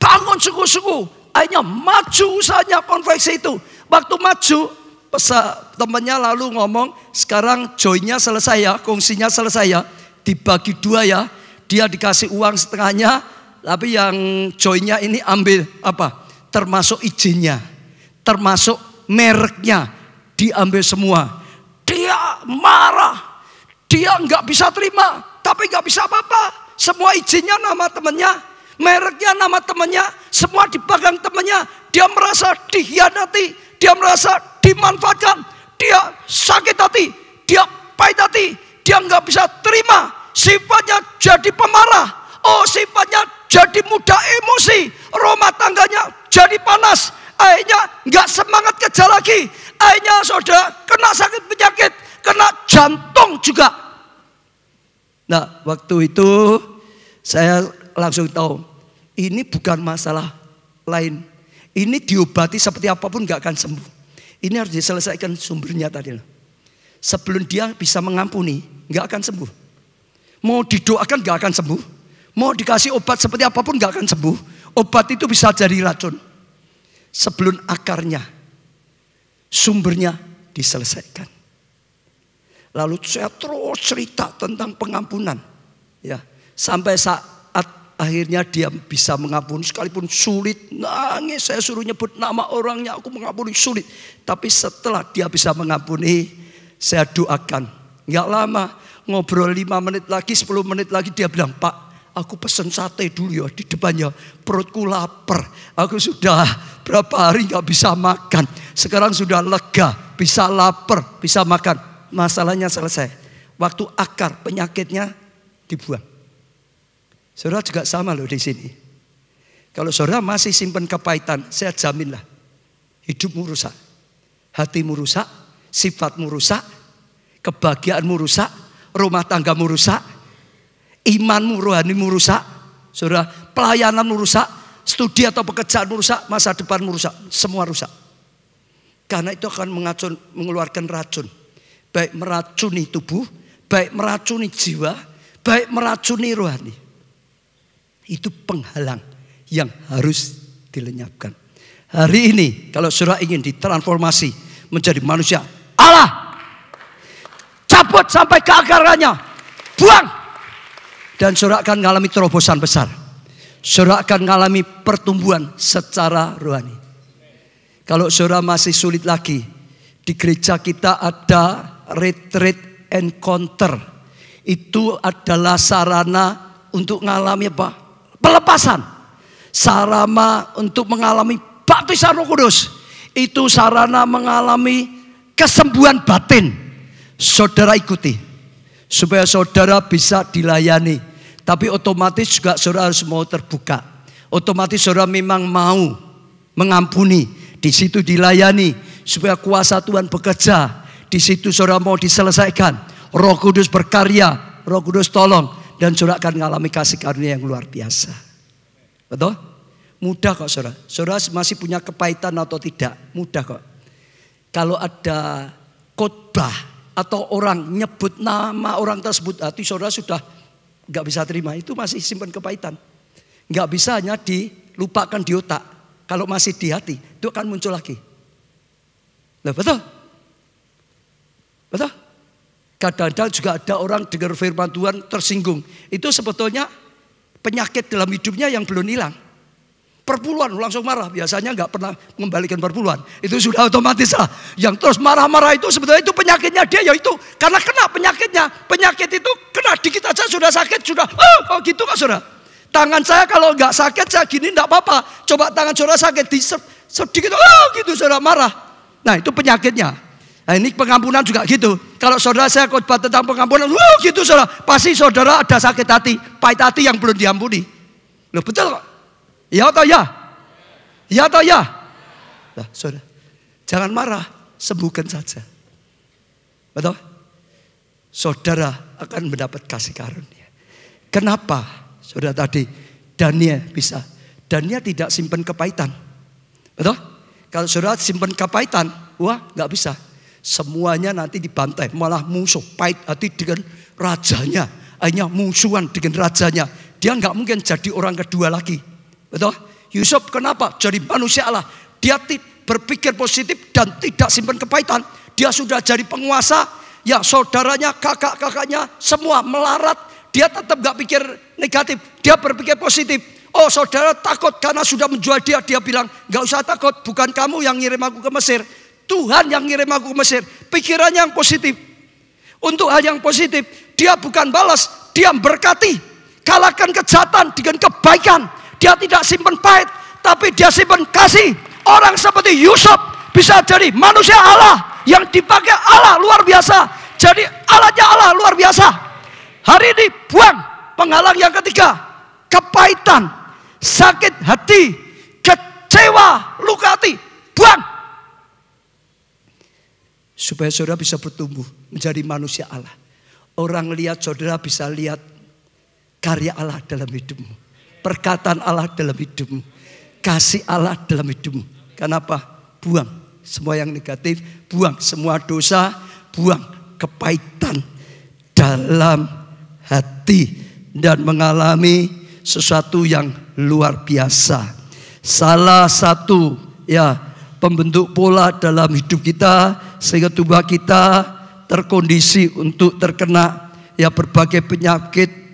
Bangun suku-suku. Akhirnya maju usahanya konveksi itu. Waktu maju pesa temannya lalu ngomong sekarang joinnya selesai ya. Kongsinya selesai ya. Dibagi dua ya. Dia dikasih uang setengahnya. Tapi yang joinnya ini ambil apa? Termasuk izinnya termasuk mereknya diambil semua. Dia marah, dia nggak bisa terima, tapi nggak bisa apa-apa. Semua izinnya nama temannya, mereknya nama temannya, semua dipegang temannya. Dia merasa dihianati, dia merasa dimanfaatkan, dia sakit hati, dia pahit hati, dia nggak bisa terima. Sifatnya jadi pemarah, oh sifatnya jadi mudah emosi, rumah tangganya jadi panas, akhirnya nggak semangat kerja lagi. Akhirnya saudara kena sakit penyakit, kena jantung juga. Nah waktu itu saya langsung tahu ini bukan masalah lain. Ini diobati seperti apa pun nggak akan sembuh. Ini harus diselesaikan sumbernya tadi. Sebelum dia bisa mengampuni, nggak akan sembuh. Mau didoakan nggak akan sembuh. Mau dikasih obat seperti apa pun nggak akan sembuh. Obat itu bisa jadi racun sebelum akarnya, sumbernya diselesaikan. Lalu saya terus cerita tentang pengampunan. Ya, sampai saat akhirnya dia bisa mengampuni sekalipun sulit nangis saya suruh nyebut nama orangnya aku mengampuni sulit tapi setelah dia bisa mengampuni saya doakan nggak lama ngobrol lima menit lagi 10 menit lagi dia bilang pak Aku pesen sate dulu ya di depannya. Perutku lapar. Aku sudah berapa hari nggak bisa makan. Sekarang sudah lega, bisa lapar, bisa makan. Masalahnya selesai. Waktu akar penyakitnya dibuang. Saudara juga sama loh di sini. Kalau saudara masih simpan kepahitan, saya jaminlah hidupmu rusak. Hatimu rusak, sifatmu rusak, kebahagiaanmu rusak, rumah tanggamu rusak, imanmu, rohanimu rusak, Saudara, pelayanan rusak, studi atau pekerjaan rusak, masa depan rusak, semua rusak. Karena itu akan mengacun, mengeluarkan racun. Baik meracuni tubuh, baik meracuni jiwa, baik meracuni rohani. Itu penghalang yang harus dilenyapkan. Hari ini kalau saudara ingin ditransformasi menjadi manusia Allah. Cabut sampai ke akarannya. Buang. Dan saudara akan mengalami terobosan besar. Saudara akan mengalami pertumbuhan secara rohani. Kalau saudara masih sulit lagi, di gereja kita ada retreat encounter. Itu adalah sarana untuk mengalami apa? Pelepasan. Sarama untuk mengalami baptisan roh kudus. Itu sarana mengalami kesembuhan batin. Saudara ikuti. Supaya saudara bisa dilayani. Tapi otomatis juga saudara harus mau terbuka. Otomatis saudara memang mau mengampuni. Di situ dilayani. Supaya kuasa Tuhan bekerja. Di situ saudara mau diselesaikan. Roh Kudus berkarya. Roh Kudus tolong. Dan saudara akan mengalami kasih karunia yang luar biasa. Betul? Mudah kok saudara. Saudara masih punya kepahitan atau tidak? Mudah kok. Kalau ada khotbah atau orang nyebut nama orang tersebut, hati saudara sudah nggak bisa terima. Itu masih simpan kepahitan. Nggak bisa hanya dilupakan di otak. Kalau masih di hati, itu akan muncul lagi. Nah, betul? Betul? Kadang-kadang juga ada orang dengar firman Tuhan tersinggung. Itu sebetulnya penyakit dalam hidupnya yang belum hilang. Perpuluhan langsung marah. Biasanya nggak pernah mengembalikan perpuluhan. Itu sudah otomatis lah. Yang terus marah-marah itu sebetulnya itu penyakitnya dia yaitu karena kena penyakitnya. Penyakit itu kena dikit aja sudah sakit sudah. Oh, oh gitu kan saudara. Tangan saya kalau nggak sakit saya gini nggak apa-apa. Coba tangan saudara sakit di sedikit oh gitu saudara marah. Nah itu penyakitnya. Nah ini pengampunan juga gitu. Kalau saudara saya khotbah tentang pengampunan, oh gitu saudara. Pasti saudara ada sakit hati, pahit hati yang belum diampuni. Loh betul kok. Ya atau ya? Ya atau ya? Nah, saudara, jangan marah, sembuhkan saja. Betul? Saudara akan mendapat kasih karunia. Kenapa? Saudara tadi, Daniel bisa. Daniel tidak simpan kepahitan. Betul? Kalau saudara simpan kepahitan, wah nggak bisa. Semuanya nanti dibantai, malah musuh, pahit hati dengan rajanya. Hanya musuhan dengan rajanya. Dia nggak mungkin jadi orang kedua lagi. Betul? Yusuf kenapa? Jadi manusia Allah. Dia berpikir positif dan tidak simpan kepahitan. Dia sudah jadi penguasa. Ya saudaranya, kakak-kakaknya semua melarat. Dia tetap gak pikir negatif. Dia berpikir positif. Oh saudara takut karena sudah menjual dia. Dia bilang gak usah takut. Bukan kamu yang ngirim aku ke Mesir. Tuhan yang ngirim aku ke Mesir. Pikirannya yang positif. Untuk hal yang positif. Dia bukan balas. Dia berkati. Kalahkan kejahatan dengan kebaikan dia tidak simpan pahit, tapi dia simpan kasih. Orang seperti Yusuf bisa jadi manusia Allah yang dipakai Allah luar biasa. Jadi Allahnya Allah luar biasa. Hari ini buang penghalang yang ketiga. Kepahitan, sakit hati, kecewa, luka hati. Buang. Supaya saudara bisa bertumbuh menjadi manusia Allah. Orang lihat saudara bisa lihat karya Allah dalam hidupmu perkataan Allah dalam hidupmu. Kasih Allah dalam hidupmu. Kenapa? Buang semua yang negatif, buang semua dosa, buang kepahitan dalam hati dan mengalami sesuatu yang luar biasa. Salah satu ya pembentuk pola dalam hidup kita sehingga tubuh kita terkondisi untuk terkena ya berbagai penyakit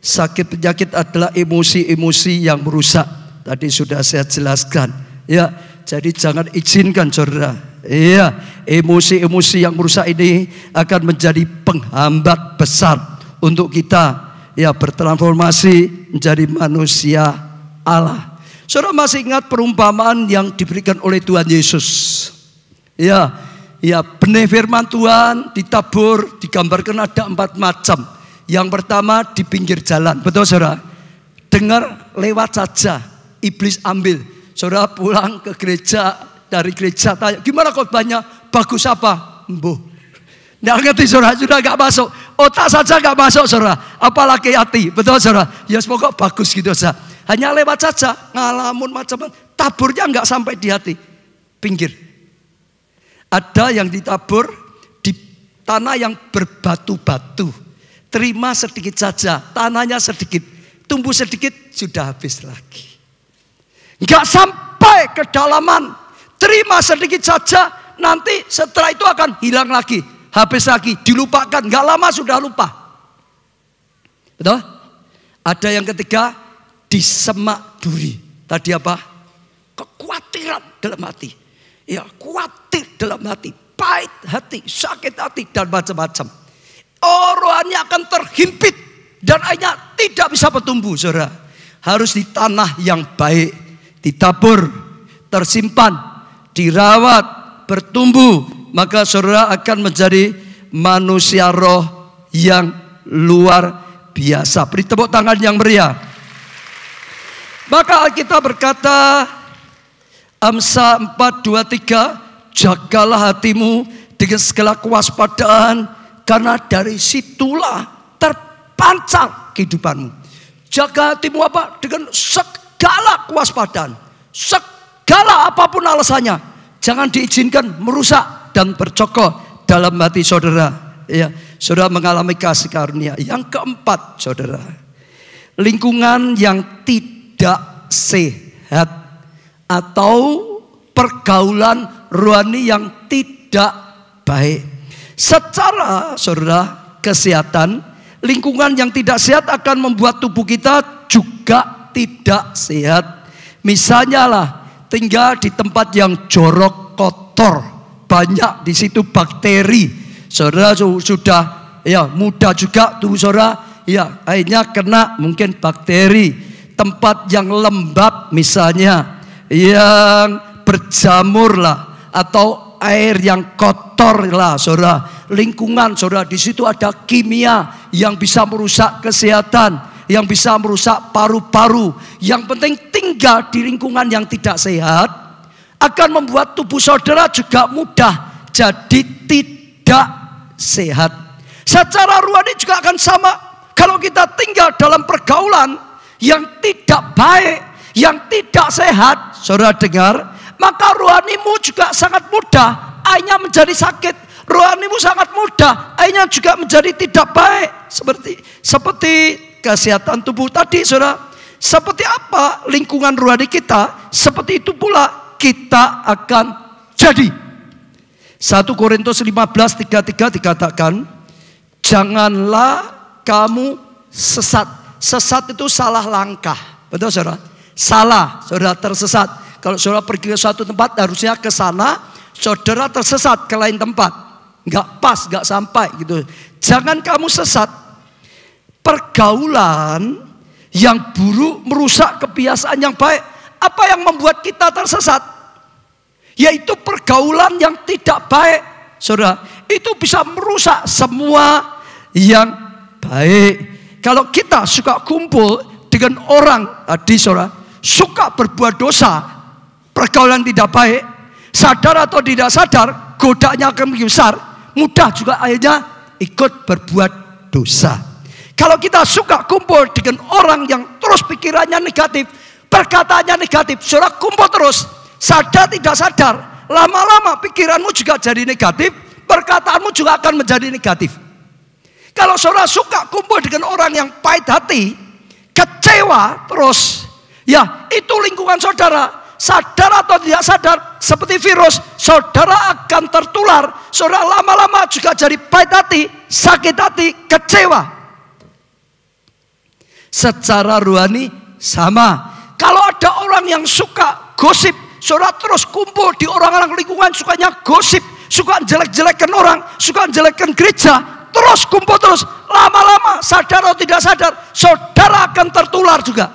Sakit penyakit adalah emosi-emosi yang merusak. Tadi sudah saya jelaskan. Ya, jadi jangan izinkan saudara. Iya, emosi-emosi yang merusak ini akan menjadi penghambat besar untuk kita ya bertransformasi menjadi manusia Allah. Saudara masih ingat perumpamaan yang diberikan oleh Tuhan Yesus? Ya, ya benih firman Tuhan ditabur digambarkan ada empat macam. Yang pertama di pinggir jalan. Betul saudara? Dengar lewat saja. Iblis ambil. Saudara pulang ke gereja. Dari gereja tanya. Gimana khotbahnya? Bagus apa? Mbuh. Nggak ngerti saudara. Sudah gak masuk. Otak saja nggak masuk saudara. Apalagi hati. Betul saudara. Ya semoga bagus gitu saja. Hanya lewat saja. Ngalamun macam-macam. Taburnya nggak sampai di hati. Pinggir. Ada yang ditabur di tanah yang berbatu-batu. Terima sedikit saja. Tanahnya sedikit. Tumbuh sedikit sudah habis lagi. Nggak sampai kedalaman. Terima sedikit saja. Nanti setelah itu akan hilang lagi habis lagi, dilupakan, nggak lama sudah lupa. Betul? Ada yang ketiga disemak duri. Tadi apa? Kekhawatiran dalam hati. Ya, khawatir dalam hati, pahit hati, sakit hati dan macam-macam. Orangnya akan terhimpit dan akhirnya tidak bisa bertumbuh, saudara. Harus di tanah yang baik, ditabur, tersimpan, dirawat, bertumbuh, maka saudara akan menjadi manusia roh yang luar biasa. Beri tepuk tangan yang meriah. Maka kita berkata Amsa 423 jagalah hatimu dengan segala kewaspadaan karena dari situlah terpancar kehidupanmu. Jaga hatimu apa? Dengan segala kewaspadaan. Segala apa pun alasannya. Jangan diizinkan merusak dan bercokol dalam hati saudara. Ya, saudara mengalami kasih karunia. Yang keempat, saudara, lingkungan yang tidak sehat atau pergaulan rohani yang tidak baik. Secara saudara kesehatan, lingkungan yang tidak sehat akan membuat tubuh kita juga tidak sehat. Misalnya lah, tinggal di tempat yang jorok kotor banyak di situ bakteri. Saudara sudah ya muda juga tubuh saudara, ya akhirnya kena mungkin bakteri. Tempat yang lembab misalnya, yang berjamur lah atau air yang kotor lah saudara. Lingkungan saudara di situ ada kimia yang bisa merusak kesehatan, yang bisa merusak paru-paru. Yang penting tinggal di lingkungan yang tidak sehat, akan membuat tubuh saudara juga mudah jadi tidak sehat. Secara rohani juga akan sama. Kalau kita tinggal dalam pergaulan yang tidak baik, yang tidak sehat, saudara dengar, maka rohanimu juga sangat mudah akhirnya menjadi sakit. Rohanimu sangat mudah akhirnya juga menjadi tidak baik. Seperti seperti kesehatan tubuh tadi, saudara. Seperti apa lingkungan rohani kita, seperti itu pula kita akan jadi. 1 Korintus 15 33 dikatakan, janganlah kamu sesat. Sesat itu salah langkah. Betul saudara? Salah, saudara tersesat. Kalau saudara pergi ke suatu tempat harusnya ke sana, saudara tersesat ke lain tempat. Enggak pas, enggak sampai gitu. Jangan kamu sesat. Pergaulan yang buruk merusak kebiasaan yang baik. Apa yang membuat kita tersesat? Yaitu pergaulan yang tidak baik. Saudara, itu bisa merusak semua yang baik. Kalau kita suka kumpul dengan orang tadi saudara, suka berbuat dosa, pergaulan tidak baik, sadar atau tidak sadar, godanya akan besar, mudah juga akhirnya ikut berbuat dosa. Kalau kita suka kumpul dengan orang yang terus pikirannya negatif, perkataannya negatif, saudara kumpul terus, sadar tidak sadar, lama-lama pikiranmu juga jadi negatif, perkataanmu juga akan menjadi negatif. Kalau saudara suka kumpul dengan orang yang pahit hati, kecewa terus, ya itu lingkungan saudara. Sadar atau tidak sadar, seperti virus, saudara akan tertular. Saudara lama-lama juga jadi pahit hati, sakit hati, kecewa. Secara rohani sama. Kalau ada orang yang suka gosip, saudara terus kumpul di orang-orang lingkungan sukanya gosip, suka jelek-jelekan orang, suka jelekkan gereja, terus kumpul terus. Lama-lama sadar atau tidak sadar, saudara akan tertular juga.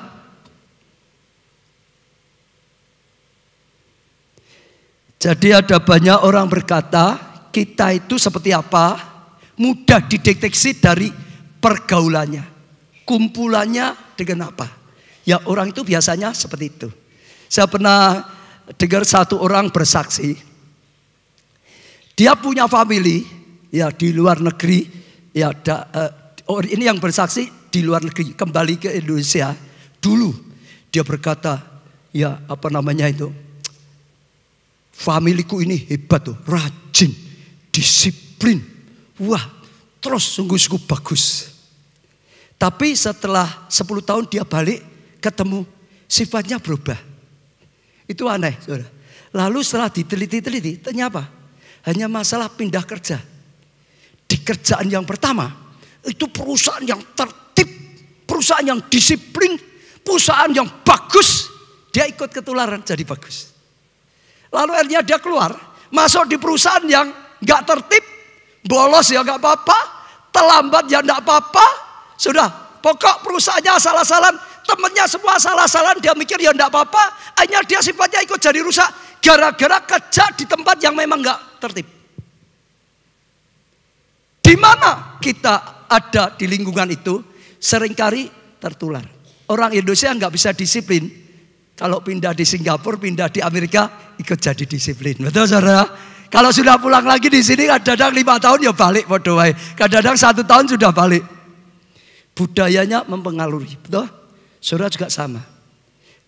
Jadi ada banyak orang berkata, kita itu seperti apa? Mudah dideteksi dari pergaulannya. Kumpulannya dengan apa? Ya orang itu biasanya seperti itu. Saya pernah dengar satu orang bersaksi. Dia punya family ya di luar negeri Ya, da, uh, oh, ini yang bersaksi di luar negeri kembali ke Indonesia dulu dia berkata, ya apa namanya itu? Familiku ini hebat tuh, rajin, disiplin. Wah, terus sungguh-sungguh bagus. Tapi setelah 10 tahun dia balik ketemu sifatnya berubah. Itu aneh, saudara. Lalu setelah diteliti-teliti, ternyata Hanya masalah pindah kerja. Di kerjaan yang pertama, itu perusahaan yang tertib, perusahaan yang disiplin, perusahaan yang bagus. Dia ikut ketularan jadi bagus. Lalu akhirnya dia keluar, masuk di perusahaan yang gak tertib, bolos ya gak apa-apa, terlambat ya gak apa-apa. Sudah, pokok perusahaannya salah-salah, temennya semua salah-salah, dia mikir ya gak apa-apa. Akhirnya dia sifatnya ikut jadi rusak, gara-gara kerja di tempat yang memang gak tertib. Di mana kita ada di lingkungan itu sering kali tertular. Orang Indonesia nggak bisa disiplin. Kalau pindah di Singapura, pindah di Amerika, ikut jadi disiplin. Betul saudara? Kalau sudah pulang lagi di sini kadang-kadang lima tahun ya balik bodoh Kadang-kadang satu tahun sudah balik. Budayanya mempengaruhi. Betul? Saudara juga sama.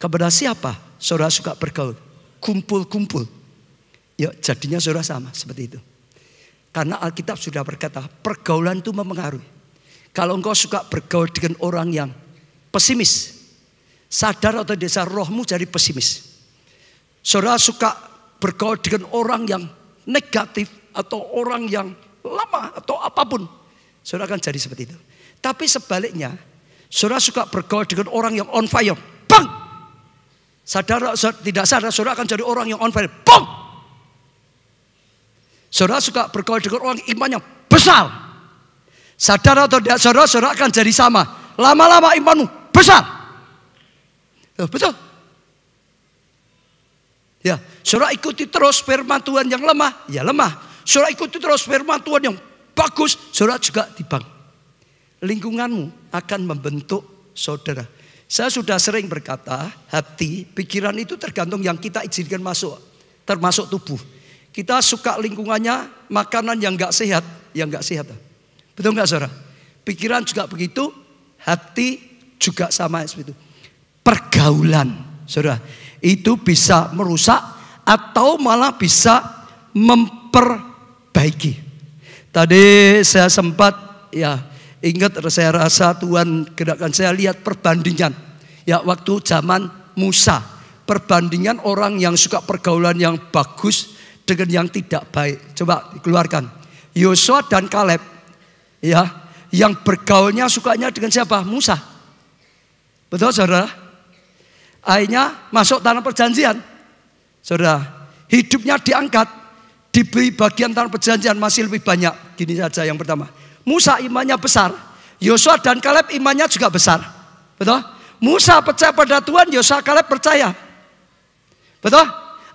Kepada siapa saudara suka bergaul? Kumpul-kumpul. Ya jadinya saudara sama seperti itu. Karena Alkitab sudah berkata, pergaulan itu mempengaruhi. Kalau engkau suka bergaul dengan orang yang pesimis, sadar atau desa rohmu jadi pesimis. Saudara suka bergaul dengan orang yang negatif atau orang yang lama atau apa pun. Saudara akan jadi seperti itu. Tapi sebaliknya, saudara suka bergaul dengan orang yang on fire. Bang! Sadar tidak sadar, saudara akan jadi orang yang on fire. Bang! Saudara suka bergaul dengan orang imannya besar. Sadar atau tidak saudara, saudara akan jadi sama. Lama-lama imanmu besar. betul. Ya, saudara ikuti terus firman Tuhan yang lemah, ya lemah. Saudara ikuti terus firman Tuhan yang bagus, saudara juga dibang. Lingkunganmu akan membentuk saudara. Saya sudah sering berkata, hati, pikiran itu tergantung yang kita izinkan masuk, termasuk tubuh. Kita suka lingkungannya makanan yang nggak sehat, yang nggak sehat. Betul nggak saudara? Pikiran juga begitu, hati juga sama seperti itu. Pergaulan, saudara, itu bisa merusak atau malah bisa memperbaiki. Tadi saya sempat ya ingat saya rasa Tuhan gerakan saya lihat perbandingan. Ya waktu zaman Musa, perbandingan orang yang suka pergaulan yang bagus dengan yang tidak baik. Coba dikeluarkan. Yosua dan Kaleb ya, yang bergaulnya sukanya dengan siapa? Musa. Betul Saudara? Akhirnya masuk tanah perjanjian. Saudara, hidupnya diangkat, diberi bagian tanah perjanjian masih lebih banyak. Gini saja yang pertama. Musa imannya besar, Yosua dan Kaleb imannya juga besar. Betul? Musa percaya pada Tuhan, Yosua Kaleb percaya. Betul?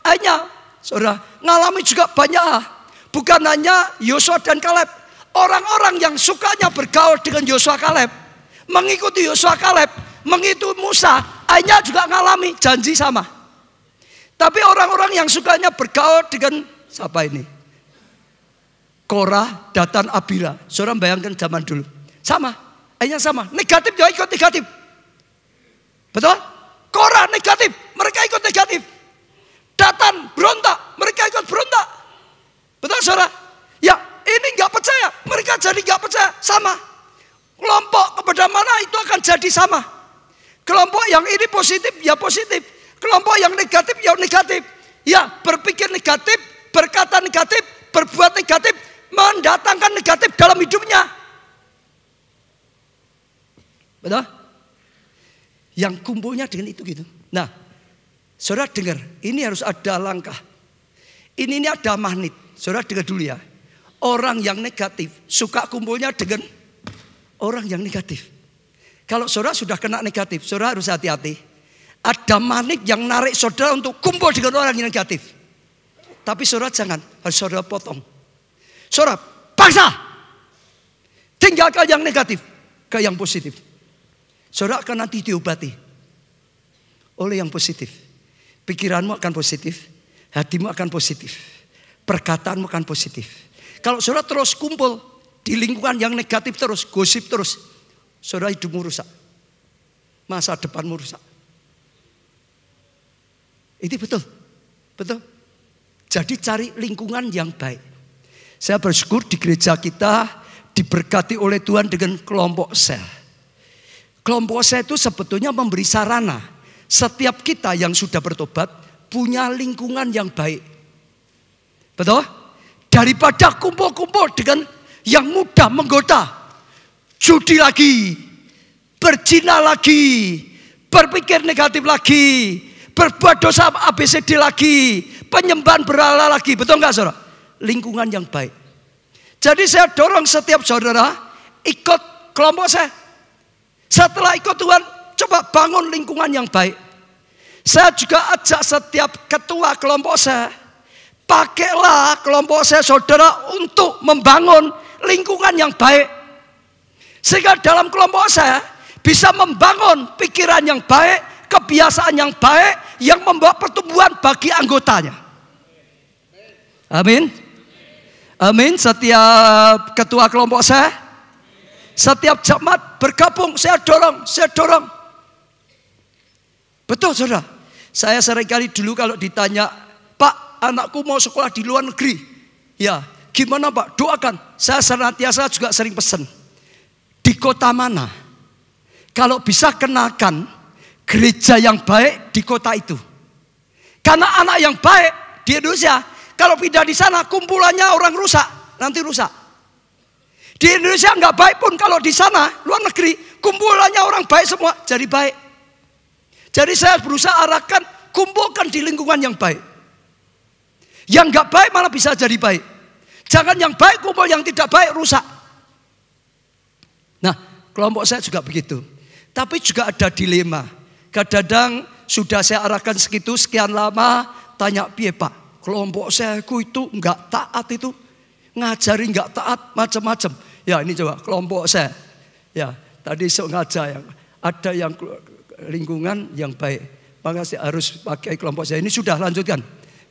Akhirnya Saudara, ngalami juga banyak Bukan hanya Yosua dan Kaleb. Orang-orang yang sukanya bergaul dengan Yosua Kaleb. Mengikuti Yosua Kaleb. Mengikuti Musa. Hanya juga ngalami janji sama. Tapi orang-orang yang sukanya bergaul dengan siapa ini? Korah, Datan, Abira. Saudara bayangkan zaman dulu. Sama. Hanya sama. Negatif juga ikut negatif. Betul? Korah negatif. Mereka ikut negatif. Datan berontak, mereka ikut berontak. Betul saudara? Ya ini nggak percaya, mereka jadi nggak percaya sama. Kelompok kepada mana itu akan jadi sama. Kelompok yang ini positif ya positif, kelompok yang negatif ya negatif. Ya berpikir negatif, berkata negatif, berbuat negatif, mendatangkan negatif dalam hidupnya. Betul? Yang kumpulnya dengan itu gitu. Nah, Saudara dengar, ini harus ada langkah. Ini ini ada magnet. Saudara dengar dulu ya. Orang yang negatif suka kumpulnya dengan orang yang negatif. Kalau saudara sudah kena negatif, saudara harus hati-hati. Ada magnet yang narik saudara untuk kumpul dengan orang yang negatif. Tapi saudara jangan, harus saudara potong. Saudara paksa. Tinggalkan yang negatif ke yang positif. Saudara akan nanti diobati oleh yang positif. Pikiranmu akan positif, hatimu akan positif, perkataanmu akan positif. Kalau saudara terus kumpul di lingkungan yang negatif terus, gosip terus, saudara hidupmu rusak. Masa depanmu rusak. Itu betul. Betul. Jadi cari lingkungan yang baik. Saya bersyukur di gereja kita diberkati oleh Tuhan dengan kelompok sel. Kelompok sel itu sebetulnya memberi sarana. Setiap kita yang sudah bertobat punya lingkungan yang baik. Betul? Daripada kumpul-kumpul dengan yang mudah menggoda. Judi lagi, berzina lagi, berpikir negatif lagi, berbuat dosa ABCD lagi, penyembahan berhala lagi. Betul nggak saudara? Lingkungan yang baik. Jadi saya dorong setiap saudara ikut kelompok saya. Setelah ikut Tuhan, coba bangun lingkungan yang baik. Saya juga ajak setiap ketua kelompok saya. Pakailah kelompok saya saudara untuk membangun lingkungan yang baik. Sehingga dalam kelompok saya bisa membangun pikiran yang baik, kebiasaan yang baik yang membawa pertumbuhan bagi anggotanya. Amin. Amin. Setiap ketua kelompok saya, setiap jemaat bergabung, saya dorong, saya dorong. Betul saudara. Saya sering kali dulu kalau ditanya, Pak anakku mau sekolah di luar negeri. Ya gimana Pak doakan. Saya senantiasa juga sering pesan. Di kota mana? Kalau bisa kenalkan gereja yang baik di kota itu. Karena anak yang baik di Indonesia, kalau pindah di sana kumpulannya orang rusak, nanti rusak. Di Indonesia nggak baik pun kalau di sana luar negeri kumpulannya orang baik semua jadi baik. Jadi saya berusaha arahkan kumpulkan di lingkungan yang baik. Yang nggak baik malah bisa jadi baik. Jangan yang baik kumpul yang tidak baik rusak. Nah, kelompok saya juga begitu. Tapi juga ada dilema. Kadang-kadang sudah saya arahkan segitu sekian lama, tanya piye Pak, kelompok saya itu nggak taat itu, ngajari nggak taat macam-macam. Ya ini coba kelompok saya. Ya tadi sok ngajar yang ada yang lingkungan yang baik. Maka saya harus pakai kelompok saya. Ini sudah lanjutkan.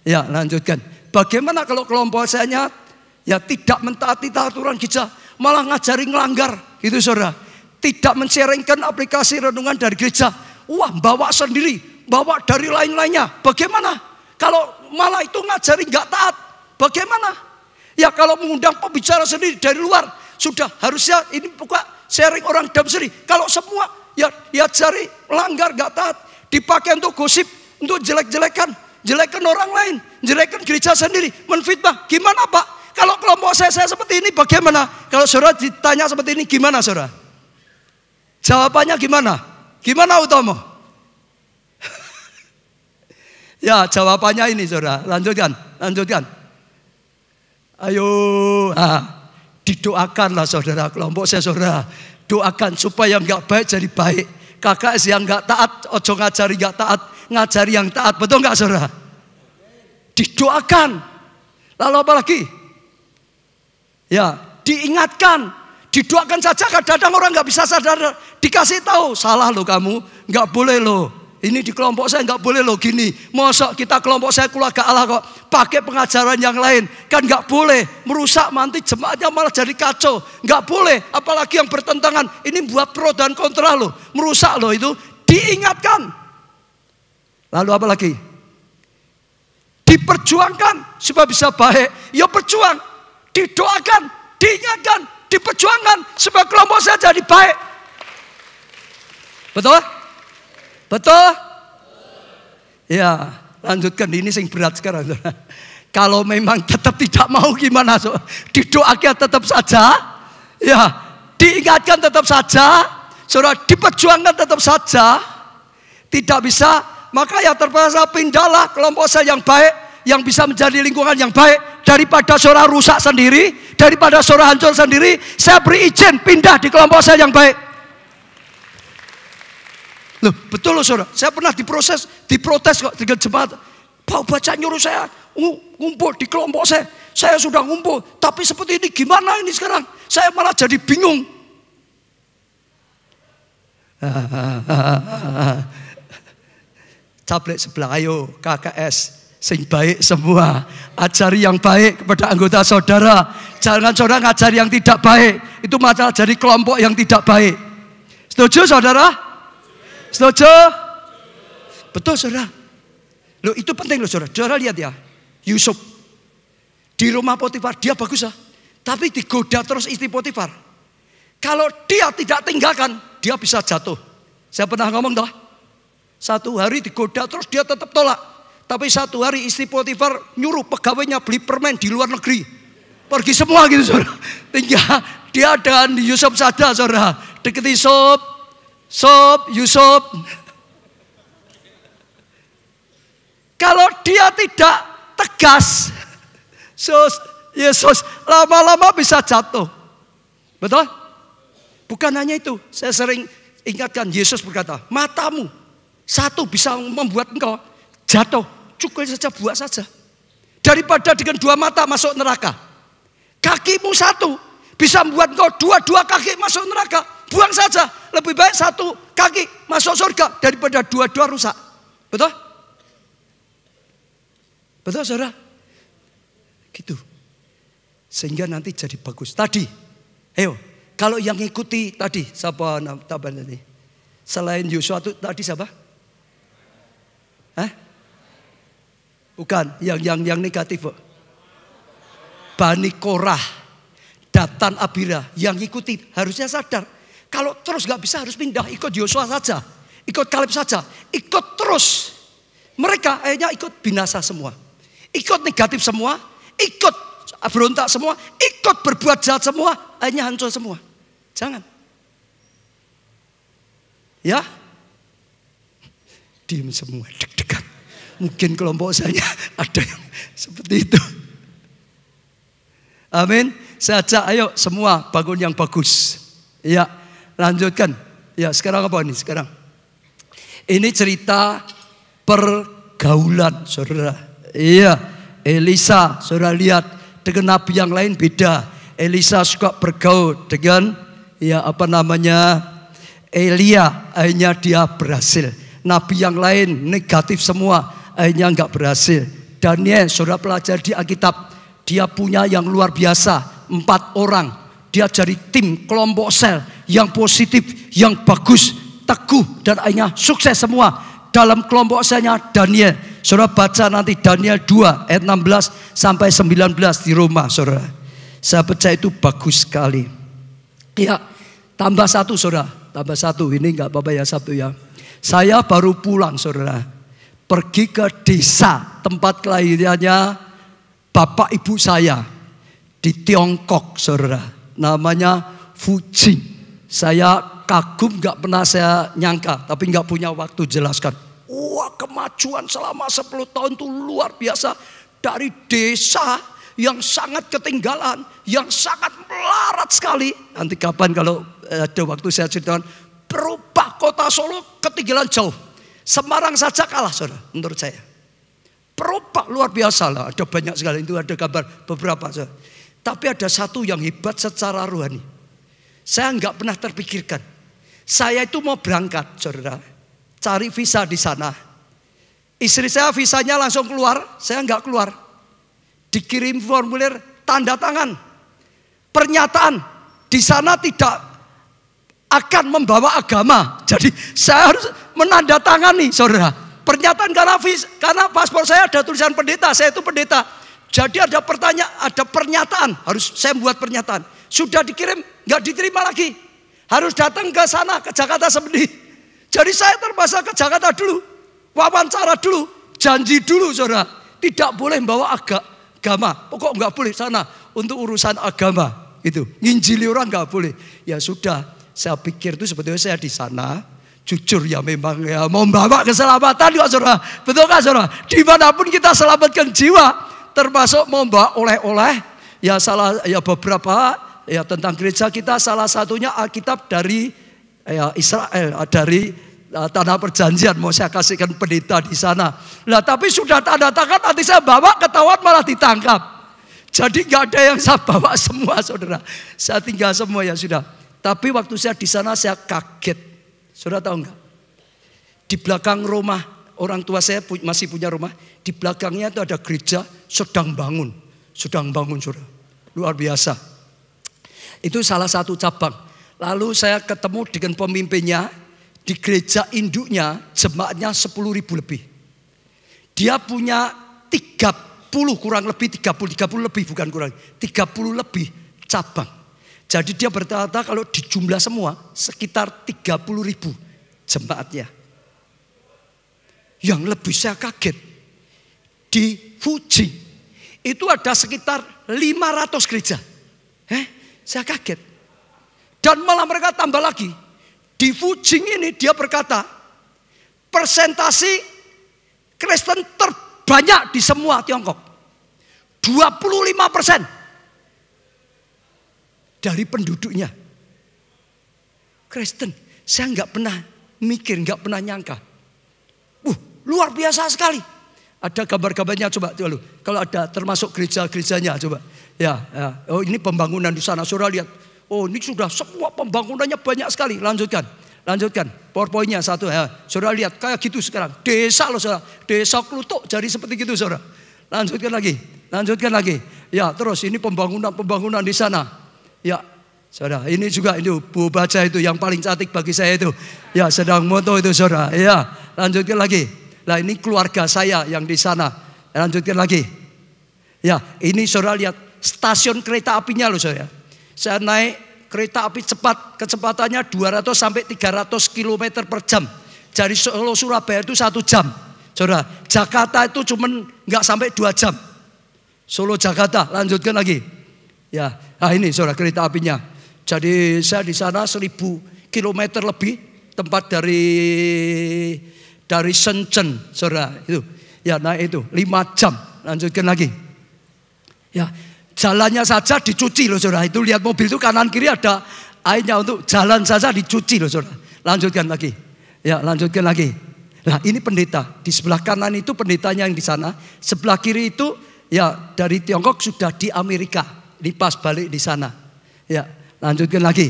Ya lanjutkan. Bagaimana kalau kelompok saya ya tidak mentaati aturan gereja, malah ngajari ngelanggar, itu saudara. Tidak mencerengkan aplikasi renungan dari gereja. Wah, bawa sendiri, bawa dari lain-lainnya. Bagaimana? Kalau malah itu ngajari nggak taat, bagaimana? Ya kalau mengundang pembicara sendiri dari luar, sudah harusnya ini buka sharing orang dalam sendiri. Kalau semua ya ya cari langgar nggak taat, dipakai untuk gosip, untuk jelek-jelekan, jelekan orang lain, jelekan gereja sendiri, menfitnah. Gimana Pak? Kalau kelompok saya, saya seperti ini bagaimana? Kalau saudara ditanya seperti ini gimana saudara? Jawabannya gimana? Gimana Utomo? ya jawabannya ini saudara. Lanjutkan, lanjutkan. Ayo, ah, didoakanlah saudara kelompok saya saudara. Doakan supaya nggak baik jadi baik. Kakak yang nggak taat, ojo ngajari nggak taat, ngajari yang taat. Betul nggak saudara? Didoakan. Lalu apa lagi? Ya, diingatkan. Didoakan saja kadang-kadang orang nggak bisa sadar. Dikasih tahu, salah lo kamu, nggak boleh lo. Ini di kelompok saya nggak boleh lo gini. Mosok kita kelompok saya keluarga Allah kok pakai pengajaran yang lain kan nggak boleh merusak nanti jemaatnya malah jadi kacau. Nggak boleh, apalagi yang bertentangan. Ini buat pro dan kontra lo, merusak lo itu diingatkan. Lalu apa lagi? Diperjuangkan supaya bisa baik. Ya perjuang, didoakan, diingatkan, diperjuangkan supaya kelompok saya jadi baik. Betul? Betul? Ya, lanjutkan ini sing berat sekarang. Kalau memang tetap tidak mau gimana? So? Didoakan tetap saja. Ya, diingatkan tetap saja. Saudara, diperjuangkan tetap saja. Tidak bisa, maka ya terpaksa pindahlah kelompok saya yang baik, yang bisa menjadi lingkungan yang baik daripada saudara rusak sendiri, daripada saudara hancur sendiri, saya beri izin pindah di kelompok saya yang baik. Loh, betul loh saudara. Saya pernah diproses, diprotes kok dengan jemaat. Pak baca nyuruh saya ngumpul di kelompok saya. Saya sudah ngumpul, tapi seperti ini gimana ini sekarang? Saya malah jadi bingung. Caplek sebelah, ayo KKS. Sing baik semua. Ajari yang baik kepada anggota saudara. Jangan saudara ngajari yang tidak baik. Itu masalah jadi kelompok yang tidak baik. Setuju saudara? Setuju? Betul saudara. Loh itu penting loh saudara. Saudara lihat ya. Yusuf. Di rumah Potifar dia bagus ya. Tapi digoda terus istri Potifar. Kalau dia tidak tinggalkan, dia bisa jatuh. Saya pernah ngomong toh. Satu hari digoda terus dia tetap tolak. Tapi satu hari istri Potifar nyuruh pegawainya beli permen di luar negeri. Pergi semua gitu saudara. Tinggal dia dan Yusuf saja saudara. Deketi Sob. Sob, Yusuf. Kalau dia tidak tegas. Sus, Yesus lama-lama bisa jatuh. Betul? Bukan hanya itu. Saya sering ingatkan Yesus berkata, matamu satu bisa membuat engkau jatuh cukup saja buat saja. Daripada dengan dua mata masuk neraka. Kakimu satu bisa membuat kau dua-dua kaki masuk neraka. Buang saja. Lebih baik satu kaki masuk surga daripada dua-dua rusak. Betul? Betul saudara? Gitu. Sehingga nanti jadi bagus. Tadi, ayo, kalau yang ikuti tadi, siapa nama tadi? Selain Yusuf itu tadi siapa? Eh? Bukan, yang yang yang negatif. Bani Korah, Datan Abira yang ikuti harusnya sadar. Kalau terus nggak bisa harus pindah, ikut Yosua saja, ikut Kaleb saja, ikut terus. Mereka akhirnya ikut binasa semua. Ikut negatif semua, ikut berontak semua, ikut berbuat jahat semua, akhirnya hancur semua. Jangan. Ya, diem semua, deg-degan. Mungkin kelompok saya ada yang seperti itu. Amin. Saya ajak ayo semua bangun yang bagus. Ya, lanjutkan. Ya, sekarang apa ini sekarang? Ini cerita pergaulan, Saudara. Iya, Elisa, Saudara lihat dengan nabi yang lain beda. Elisa suka bergaul dengan ya apa namanya? Elia, akhirnya dia berhasil. Nabi yang lain negatif semua akhirnya nggak berhasil. Daniel, saudara pelajar di Alkitab, dia punya yang luar biasa, empat orang. Dia jadi tim kelompok sel yang positif, yang bagus, teguh, dan akhirnya sukses semua dalam kelompok selnya Daniel. Saudara baca nanti Daniel 2 ayat 16 sampai 19 di rumah saudara. Saya percaya itu bagus sekali. Ya, tambah satu saudara, tambah satu. Ini nggak apa-apa ya satu ya. Saya baru pulang saudara pergi ke desa tempat kelahirannya bapak ibu saya di Tiongkok, saudara. Namanya Fuji. Saya kagum gak pernah saya nyangka, tapi gak punya waktu jelaskan. Wah kemajuan selama 10 tahun itu luar biasa. Dari desa yang sangat ketinggalan, yang sangat melarat sekali. Nanti kapan kalau ada waktu saya ceritakan, berubah kota Solo ketinggalan jauh Semarang saja kalah saudara menurut saya. Perubah luar biasa lah. Ada banyak sekali itu ada gambar beberapa saudara. Tapi ada satu yang hebat secara rohani. Saya nggak pernah terpikirkan. Saya itu mau berangkat saudara. Cari visa di sana. Istri saya visanya langsung keluar. Saya nggak keluar. Dikirim formulir tanda tangan. Pernyataan. Di sana tidak akan membawa agama. Jadi saya harus menandatangani saudara. Pernyataan karena, karena paspor saya ada tulisan pendeta, saya itu pendeta. Jadi ada pertanyaan, ada pernyataan, harus saya buat pernyataan. Sudah dikirim, nggak diterima lagi. Harus datang ke sana, ke Jakarta sendiri. Jadi saya terpaksa ke Jakarta dulu. Wawancara dulu, janji dulu saudara. Tidak boleh bawa agama. Pokok nggak boleh sana untuk urusan agama. Itu, nginjili orang nggak boleh. Ya sudah, saya pikir itu sebetulnya saya di sana jujur ya memang ya membawa keselamatan ya saudara. Betul kan saudara? Di mana pun kita selamatkan jiwa termasuk membawa oleh-oleh ya salah ya beberapa ya tentang gereja kita salah satunya Alkitab dari ya Israel dari uh, tanah perjanjian mau saya kasihkan pendeta di sana. Lah tapi sudah tanda tangan nanti saya bawa ketahuan malah ditangkap. Jadi nggak ada yang saya bawa semua saudara. Saya tinggal semua ya sudah. Tapi waktu saya di sana saya kaget. Sudah tahu enggak? Di belakang rumah orang tua saya masih punya rumah. Di belakangnya itu ada gereja sedang bangun. Sedang bangun saudara. Luar biasa. Itu salah satu cabang. Lalu saya ketemu dengan pemimpinnya. Di gereja induknya jemaatnya 10 ribu lebih. Dia punya 30 kurang lebih 30 30 lebih bukan kurang 30 lebih cabang. Jadi dia berkata kalau dijumlah semua sekitar 30 ribu jemaatnya. Yang lebih saya kaget di Fuji itu ada sekitar 500 gereja. Eh, saya kaget. Dan malah mereka tambah lagi. Di Fuji ini dia berkata persentasi Kristen terbanyak di semua Tiongkok. 25 persen dari penduduknya. Kristen, saya nggak pernah mikir, nggak pernah nyangka. Uh, luar biasa sekali. Ada gambar-gambarnya coba dulu. Kalau ada termasuk gereja-gerejanya coba. Ya, ya. Oh ini pembangunan di sana. Saudara lihat. Oh ini sudah semua pembangunannya banyak sekali. Lanjutkan. Lanjutkan. PowerPoint-nya satu. Ya. Saudara lihat kayak gitu sekarang. Desa loh saudara. Desa Klutuk jadi seperti gitu saudara. Lanjutkan lagi. Lanjutkan lagi. Ya terus ini pembangunan-pembangunan di sana. Ya, saudara, ini juga itu Bu Baca itu yang paling cantik bagi saya itu. Ya, sedang moto itu saudara. Ya, lanjutkan lagi. Nah ini keluarga saya yang di sana. Lanjutkan lagi. Ya, ini saudara lihat stasiun kereta apinya loh saudara. Saya naik kereta api cepat, kecepatannya 200 sampai 300 km per jam. Dari Solo Surabaya itu satu jam. Saudara, Jakarta itu cuman nggak sampai dua jam. Solo Jakarta, lanjutkan lagi. Ya, nah ini saudara kereta apinya. Jadi saya di sana seribu kilometer lebih tempat dari dari Shenzhen, saudara itu. Ya, nah itu lima jam. Lanjutkan lagi. Ya, jalannya saja dicuci loh saudara. Itu lihat mobil itu kanan kiri ada airnya untuk jalan saja dicuci loh saudara. Lanjutkan lagi. Ya, lanjutkan lagi. Nah ini pendeta. Di sebelah kanan itu pendetanya yang di sana. Sebelah kiri itu ya dari Tiongkok sudah di Amerika lipas balik di sana. Ya, lanjutkan lagi.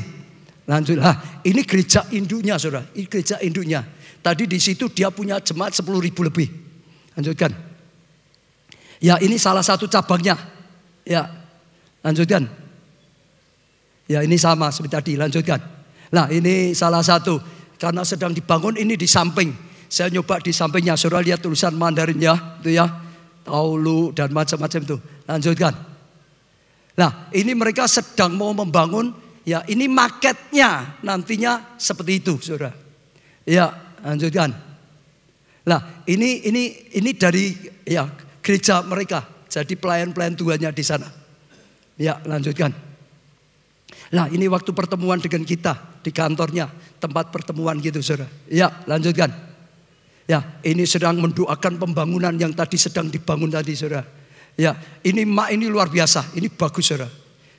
Lanjutlah. Ini gereja induknya, saudara. Ini gereja induknya. Tadi di situ dia punya jemaat 10 ribu lebih. Lanjutkan. Ya, ini salah satu cabangnya. Ya, lanjutkan. Ya, ini sama seperti tadi. Lanjutkan. Nah, ini salah satu. Karena sedang dibangun ini di samping. Saya nyoba di sampingnya. Saudara lihat tulisan Mandarinnya. Itu ya. Taulu dan macam-macam itu. Lanjutkan. Nah ini mereka sedang mau membangun ya ini marketnya nantinya seperti itu saudara. Ya lanjutkan. Nah ini ini ini dari ya gereja mereka jadi pelayan-pelayan Tuhannya di sana. Ya lanjutkan. Nah ini waktu pertemuan dengan kita di kantornya tempat pertemuan gitu saudara. Ya lanjutkan. Ya ini sedang mendoakan pembangunan yang tadi sedang dibangun tadi saudara. Ya, ini mak ini luar biasa. Ini bagus saudara.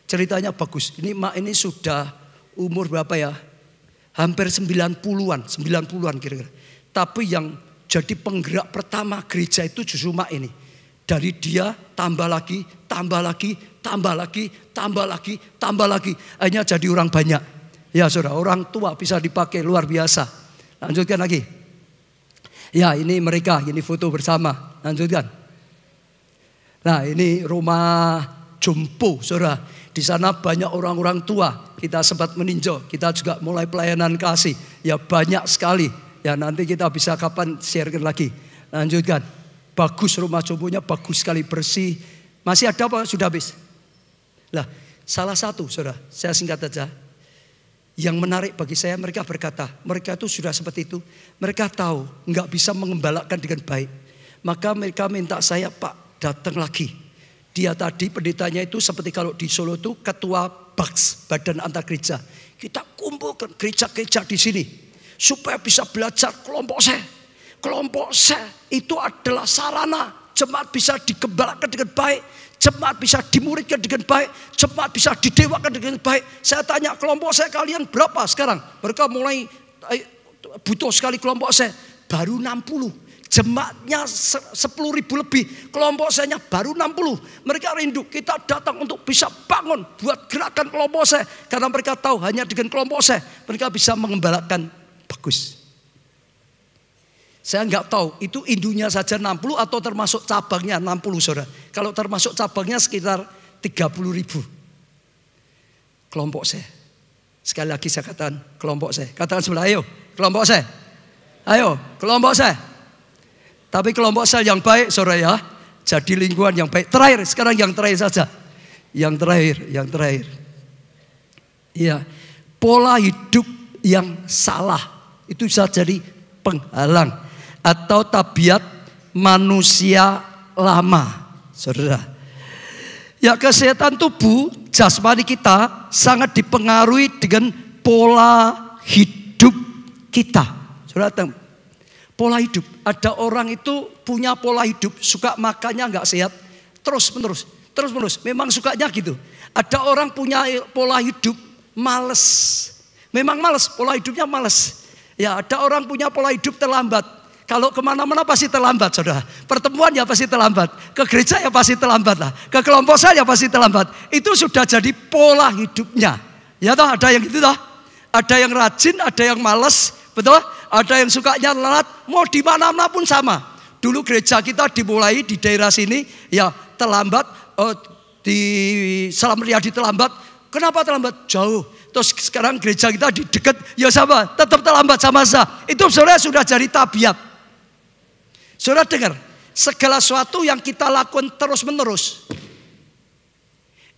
Ceritanya bagus. Ini mak ini sudah umur berapa ya? Hampir 90-an, 90-an kira-kira. Tapi yang jadi penggerak pertama gereja itu justru mak ini. Dari dia tambah lagi, tambah lagi, tambah lagi, tambah lagi, tambah lagi. Hanya jadi orang banyak. Ya saudara, orang tua bisa dipakai luar biasa. Lanjutkan lagi. Ya ini mereka, ini foto bersama. Lanjutkan. Nah ini rumah jompo saudara. Di sana banyak orang-orang tua. Kita sempat meninjau. Kita juga mulai pelayanan kasih. Ya banyak sekali. Ya nanti kita bisa kapan sharekan lagi. Lanjutkan. Bagus rumah jomponya bagus sekali bersih. Masih ada apa? Sudah habis. Lah salah satu saudara. Saya singkat saja. Yang menarik bagi saya mereka berkata, mereka itu sudah seperti itu. Mereka tahu nggak bisa mengembalakan dengan baik. Maka mereka minta saya, Pak, datang lagi. Dia tadi pendetanya itu seperti kalau di Solo itu ketua BAKS, Badan Antar Gereja. Kita kumpulkan gereja-gereja di sini. Supaya bisa belajar kelompok saya. Kelompok saya itu adalah sarana jemaat bisa dikembangkan dengan baik. Jemaat bisa dimuridkan dengan baik. Jemaat bisa didewakan dengan baik. Saya tanya kelompok saya kalian berapa sekarang? Mereka mulai eh, butuh sekali kelompok saya. Baru 60 jemaatnya 10 ribu lebih, kelompok saya baru 60. Mereka rindu, kita datang untuk bisa bangun buat gerakan kelompok saya. Karena mereka tahu hanya dengan kelompok saya, mereka bisa mengembalakan bagus. Saya nggak tahu itu indunya saja 60 atau termasuk cabangnya 60 saudara. Kalau termasuk cabangnya sekitar 30 ribu. Kelompok saya. Sekali lagi saya katakan kelompok saya. Katakan sebelah ayo kelompok saya. Ayo kelompok saya. Tapi kelompok saya yang baik saudara ya. Jadi lingkungan yang baik. Terakhir sekarang yang terakhir saja. Yang terakhir, yang terakhir. Iya, pola hidup yang salah itu bisa jadi penghalang atau tabiat manusia lama, saudara. Ya kesehatan tubuh jasmani kita sangat dipengaruhi dengan pola hidup kita. Saudara, pola hidup. Ada orang itu punya pola hidup, suka makannya nggak sehat, terus menerus, terus menerus. Memang sukanya gitu. Ada orang punya pola hidup males. Memang males, pola hidupnya males. Ya ada orang punya pola hidup terlambat. Kalau ke mana-mana pasti terlambat, saudara. Pertemuan ya pasti terlambat. Ke gereja ya pasti terlambat lah. Ke kelompok saya ya pasti terlambat. Itu sudah jadi pola hidupnya. Ya toh, ada yang gitu toh. Ada yang rajin, ada yang males, betul? Ada yang sukanya lelat, mau di mana-mana pun sama. Dulu gereja kita dimulai di daerah sini, ya terlambat, oh, di Salam Riyadi terlambat, Kenapa terlambat? Jauh. Terus sekarang gereja kita di dekat, ya sama, tetap terlambat sama saya. Itu saudara sudah jadi tabiat. Saudara dengar, segala sesuatu yang kita lakukan terus menerus,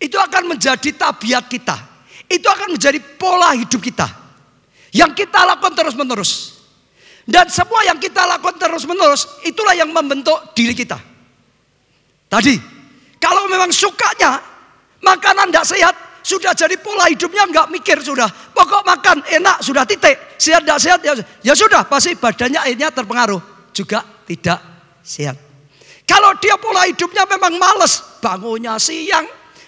itu akan menjadi tabiat kita. Itu akan menjadi pola hidup kita. Yang kita lakukan terus menerus. Dan semua yang kita lakukan terus menerus, itulah yang membentuk diri kita. Tadi, kalau memang sukanya makanan tidak sehat, sudah jadi pola hidupnya nggak mikir sudah. Pokok makan enak sudah titik. Sehat tidak sehat ya, ya sudah pasti badannya akhirnya terpengaruh. Juga tidak sehat. Kalau dia pola hidupnya memang males. Bangunnya siang,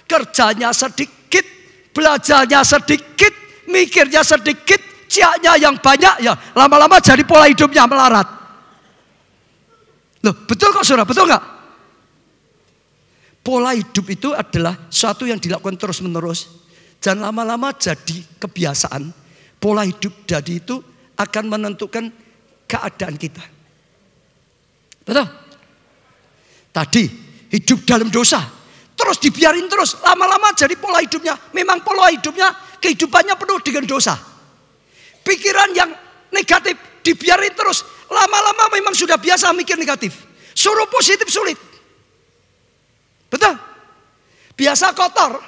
kerjanya sedikit, belajarnya sedikit, mikirnya sedikit, ciaknya yang banyak ya lama-lama jadi pola hidupnya melarat. Loh betul kok saudara, betul nggak? Pola hidup itu adalah suatu yang dilakukan terus menerus. Dan lama-lama jadi kebiasaan. Pola hidup jadi itu akan menentukan keadaan kita. Betul? Tadi hidup dalam dosa. Terus dibiarin terus. Lama-lama jadi pola hidupnya. Memang pola hidupnya kehidupannya penuh dengan dosa. Pikiran yang negatif dibiarin terus. Lama-lama memang sudah biasa mikir negatif. Suruh positif sulit. Betul? Biasa kotor.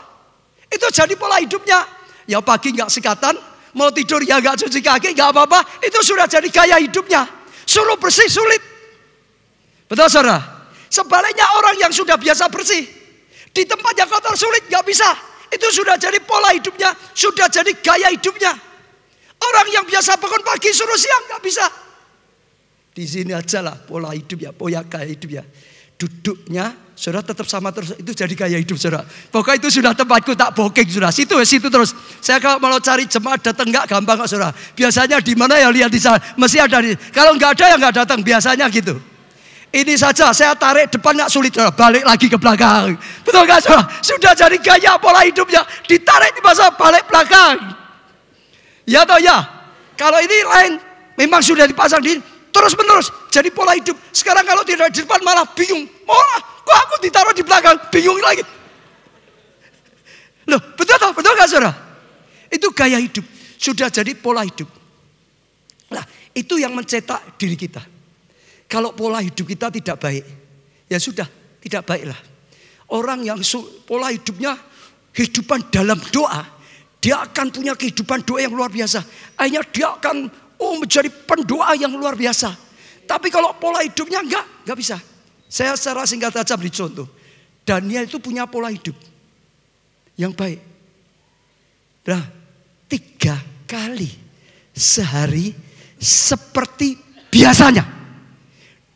Itu jadi pola hidupnya. Ya pagi nggak sikatan, mau tidur ya nggak cuci kaki, nggak apa-apa. Itu sudah jadi gaya hidupnya. Suruh bersih sulit. Betul saudara? Sebaliknya orang yang sudah biasa bersih. Di tempat yang kotor sulit nggak bisa. Itu sudah jadi pola hidupnya. Sudah jadi gaya hidupnya. Orang yang biasa bangun pagi suruh siang nggak bisa. Di sini aja lah pola hidupnya, pola gaya hidupnya duduknya saudara tetap sama terus itu jadi gaya hidup saudara pokoknya itu sudah tempatku tak booking saudara situ situ terus saya kalau mau cari jemaat datang nggak gampang kok saudara biasanya di mana ya lihat di sana mesti ada di kalau nggak ada ya nggak datang biasanya gitu ini saja saya tarik depan nggak sulit saudara balik lagi ke belakang betul nggak saudara sudah jadi gaya pola hidupnya ditarik di masa balik belakang ya toh ya kalau ini lain memang sudah dipasang di Terus menerus jadi pola hidup. Sekarang kalau tidak di depan malah bingung. Malah kok aku ditaruh di belakang bingung lagi. Loh betul tak? Betul gak saudara? Itu gaya hidup. Sudah jadi pola hidup. Nah itu yang mencetak diri kita. Kalau pola hidup kita tidak baik. Ya sudah tidak baiklah. Orang yang pola hidupnya hidupan dalam doa. Dia akan punya kehidupan doa yang luar biasa. Akhirnya dia akan Oh menjadi pendoa yang luar biasa. Tapi kalau pola hidupnya enggak, enggak bisa. Saya secara singkat saja beri contoh. Daniel itu punya pola hidup yang baik. Nah, tiga kali sehari seperti biasanya.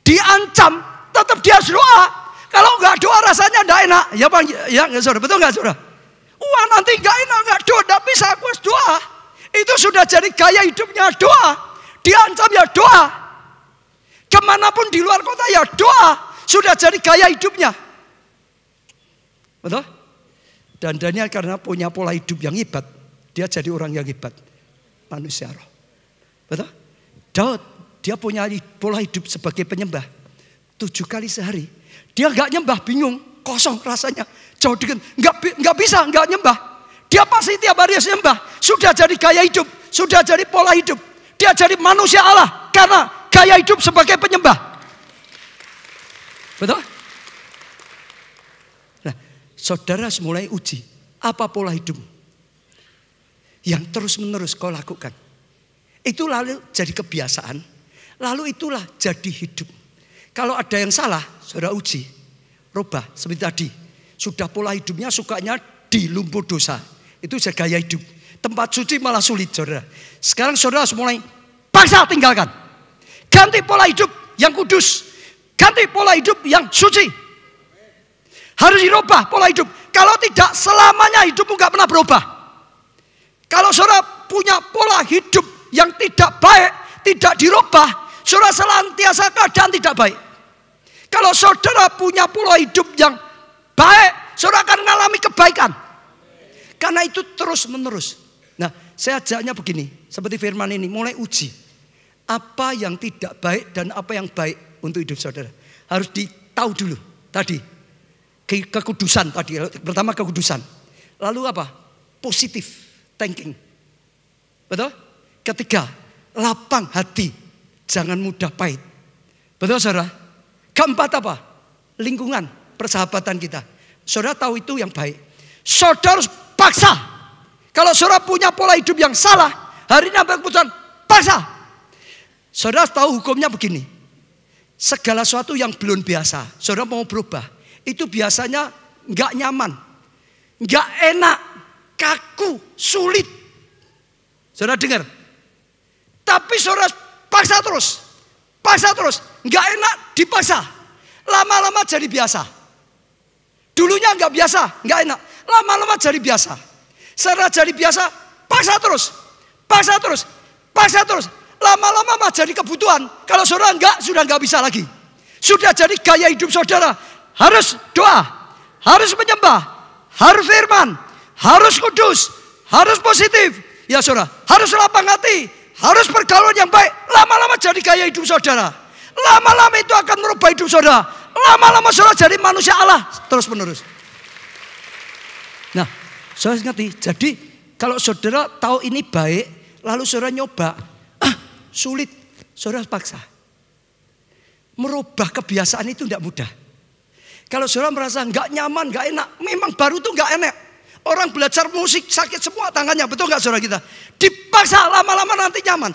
Diancam, tetap dia doa. Kalau enggak doa rasanya enggak enak. Ya bang, ya saudara, betul enggak saudara? Wah nanti enggak enak, enggak doa, enggak bisa aku doa. Itu sudah jadi gaya hidupnya doa. Diancam ya doa. Ke mana pun di luar kota ya doa. Sudah jadi gaya hidupnya. Betul? Dan Daniel karena punya pola hidup yang hebat. Dia jadi orang yang hebat. Manusia roh. Betul? Daud, dia punya pola hidup sebagai penyembah. Tujuh kali sehari. Dia nggak nyembah, bingung, kosong rasanya. Jauh dengan nggak nggak bisa, nggak nyembah. Dia pasti tiap hari harus nyembah. Sudah jadi gaya hidup, sudah jadi pola hidup. Dia jadi manusia Allah karena gaya hidup sebagai penyembah. Betul? Nah, saudara mulai uji apa pola hidup yang terus menerus kau lakukan. Itu lalu jadi kebiasaan, lalu itulah jadi hidup. Kalau ada yang salah, saudara uji, rubah seperti tadi. Sudah pola hidupnya sukanya di lumpur dosa. Itu gaya hidup. Tempat suci malah sulit saudara. Sekarang saudara harus mulai paksa tinggalkan. Ganti pola hidup yang kudus. Ganti pola hidup yang suci. Harus dirubah pola hidup. Kalau tidak selamanya hidupmu gak pernah berubah. Kalau saudara punya pola hidup yang tidak baik, tidak dirubah, Saudara selantiasa keadaan tidak baik. Kalau saudara punya pola hidup yang baik, saudara akan mengalami kebaikan. Karena itu terus menerus. Nah, saya ajaknya begini, seperti firman ini, mulai uji. Apa yang tidak baik dan apa yang baik untuk hidup saudara. Harus ditahu dulu tadi. Ke kekudusan tadi, pertama kekudusan. Lalu apa? Positif thinking. Betul? Ketiga, lapang hati Jangan mudah pahit. Betul saudara? Keempat apa? Lingkungan, persahabatan kita. Saudara tahu itu yang baik. Saudara harus paksa. Kalau saudara punya pola hidup yang salah, hari ini ambil keputusan, paksa. Saudara tahu hukumnya begini. Segala sesuatu yang belum biasa, saudara mau berubah. Itu biasanya nggak nyaman, nggak enak, kaku, sulit. Saudara dengar? Tapi saudara Paksa terus. Paksa terus. Nggak enak dipaksa. Lama-lama jadi biasa. Dulunya nggak biasa, nggak enak. Lama-lama jadi biasa. Setelah jadi biasa, paksa terus. Paksa terus. Paksa terus. Lama-lama mah jadi kebutuhan. Kalau saudara enggak, sudah enggak bisa lagi. Sudah jadi gaya hidup saudara. Harus doa. Harus menyembah. Harus firman. Harus kudus. Harus positif. Ya saudara. Harus lapang hati harus pergaulan yang baik. Lama-lama jadi gaya hidup saudara. Lama-lama itu akan merubah hidup saudara. Lama-lama saudara jadi manusia Allah. Terus menerus. Nah, saudara ngerti. Jadi kalau saudara tahu ini baik. Lalu saudara nyoba. Ah, sulit. Saudara paksa. Merubah kebiasaan itu tidak mudah. Kalau saudara merasa nggak nyaman, nggak enak. Memang baru itu nggak enak. Orang belajar musik sakit semua tangannya, betul nggak saudara kita? Dipaksa lama-lama nanti nyaman.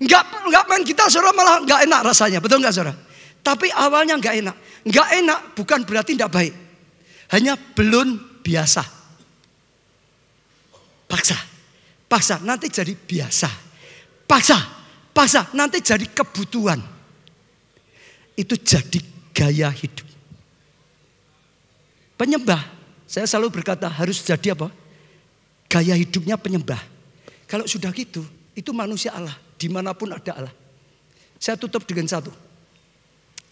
Nggak nggak main kita saudara malah nggak enak rasanya, betul nggak saudara? Tapi awalnya nggak enak, nggak enak bukan berarti tidak baik, hanya belum biasa. Paksa, paksa nanti jadi biasa, paksa, paksa nanti jadi kebutuhan. Itu jadi gaya hidup. Penyembah saya selalu berkata harus jadi apa? Gaya hidupnya penyembah. Kalau sudah gitu, itu manusia Allah. Di mana pun ada Allah. Saya tutup dengan satu.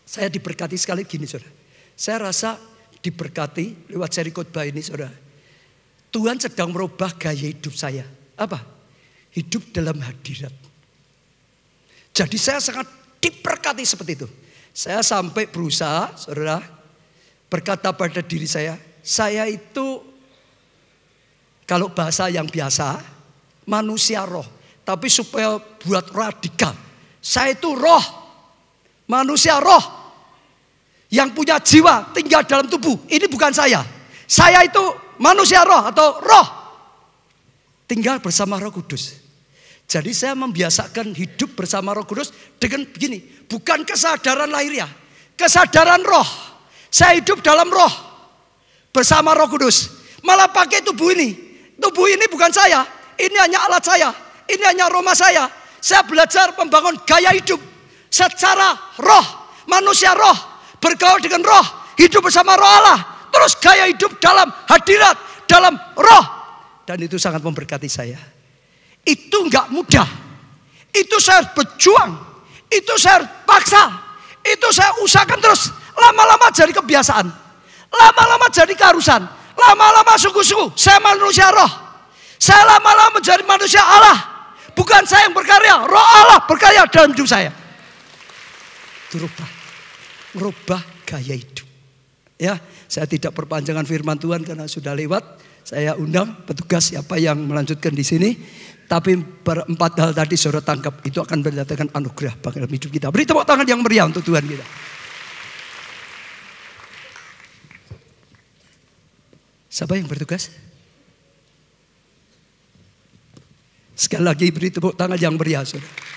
Saya diberkati sekali gini saudara. Saya rasa diberkati lewat seri khotbah ini saudara. Tuhan sedang merubah gaya hidup saya. Apa? Hidup dalam hadirat. Jadi saya sangat diberkati seperti itu. Saya sampai berusaha, saudara, berkata pada diri saya, saya itu kalau bahasa yang biasa manusia roh. Tapi supaya buat radikal. Saya itu roh. Manusia roh. Yang punya jiwa tinggal dalam tubuh. Ini bukan saya. Saya itu manusia roh atau roh. Tinggal bersama roh kudus. Jadi saya membiasakan hidup bersama roh kudus dengan begini. Bukan kesadaran lahir ya. Kesadaran roh. Saya hidup dalam roh bersama Roh Kudus. Malah pakai tubuh ini. Tubuh ini bukan saya. Ini hanya alat saya. Ini hanya rumah saya. Saya belajar membangun gaya hidup secara roh, manusia roh, bergaul dengan roh, hidup bersama roh Allah. Terus gaya hidup dalam hadirat, dalam roh. Dan itu sangat memberkati saya. Itu nggak mudah. Itu saya berjuang. Itu saya paksa. Itu saya usahakan terus. Lama-lama jadi kebiasaan. Lama-lama jadi keharusan. Lama-lama sungguh-sungguh saya manusia roh. Saya lama-lama menjadi manusia Allah. Bukan saya yang berkarya, roh Allah berkarya dalam hidup saya. Berubah. Merubah gaya hidup. Ya, saya tidak perpanjangan firman Tuhan karena sudah lewat. Saya undang petugas siapa yang melanjutkan di sini. Tapi berempat hal tadi saudara tangkap itu akan mendatangkan anugerah bagi hidup kita. Beri tepuk tangan yang meriah untuk Tuhan kita. Siapa yang bertugas? Sekali lagi beri tepuk tangan yang meriah saudara.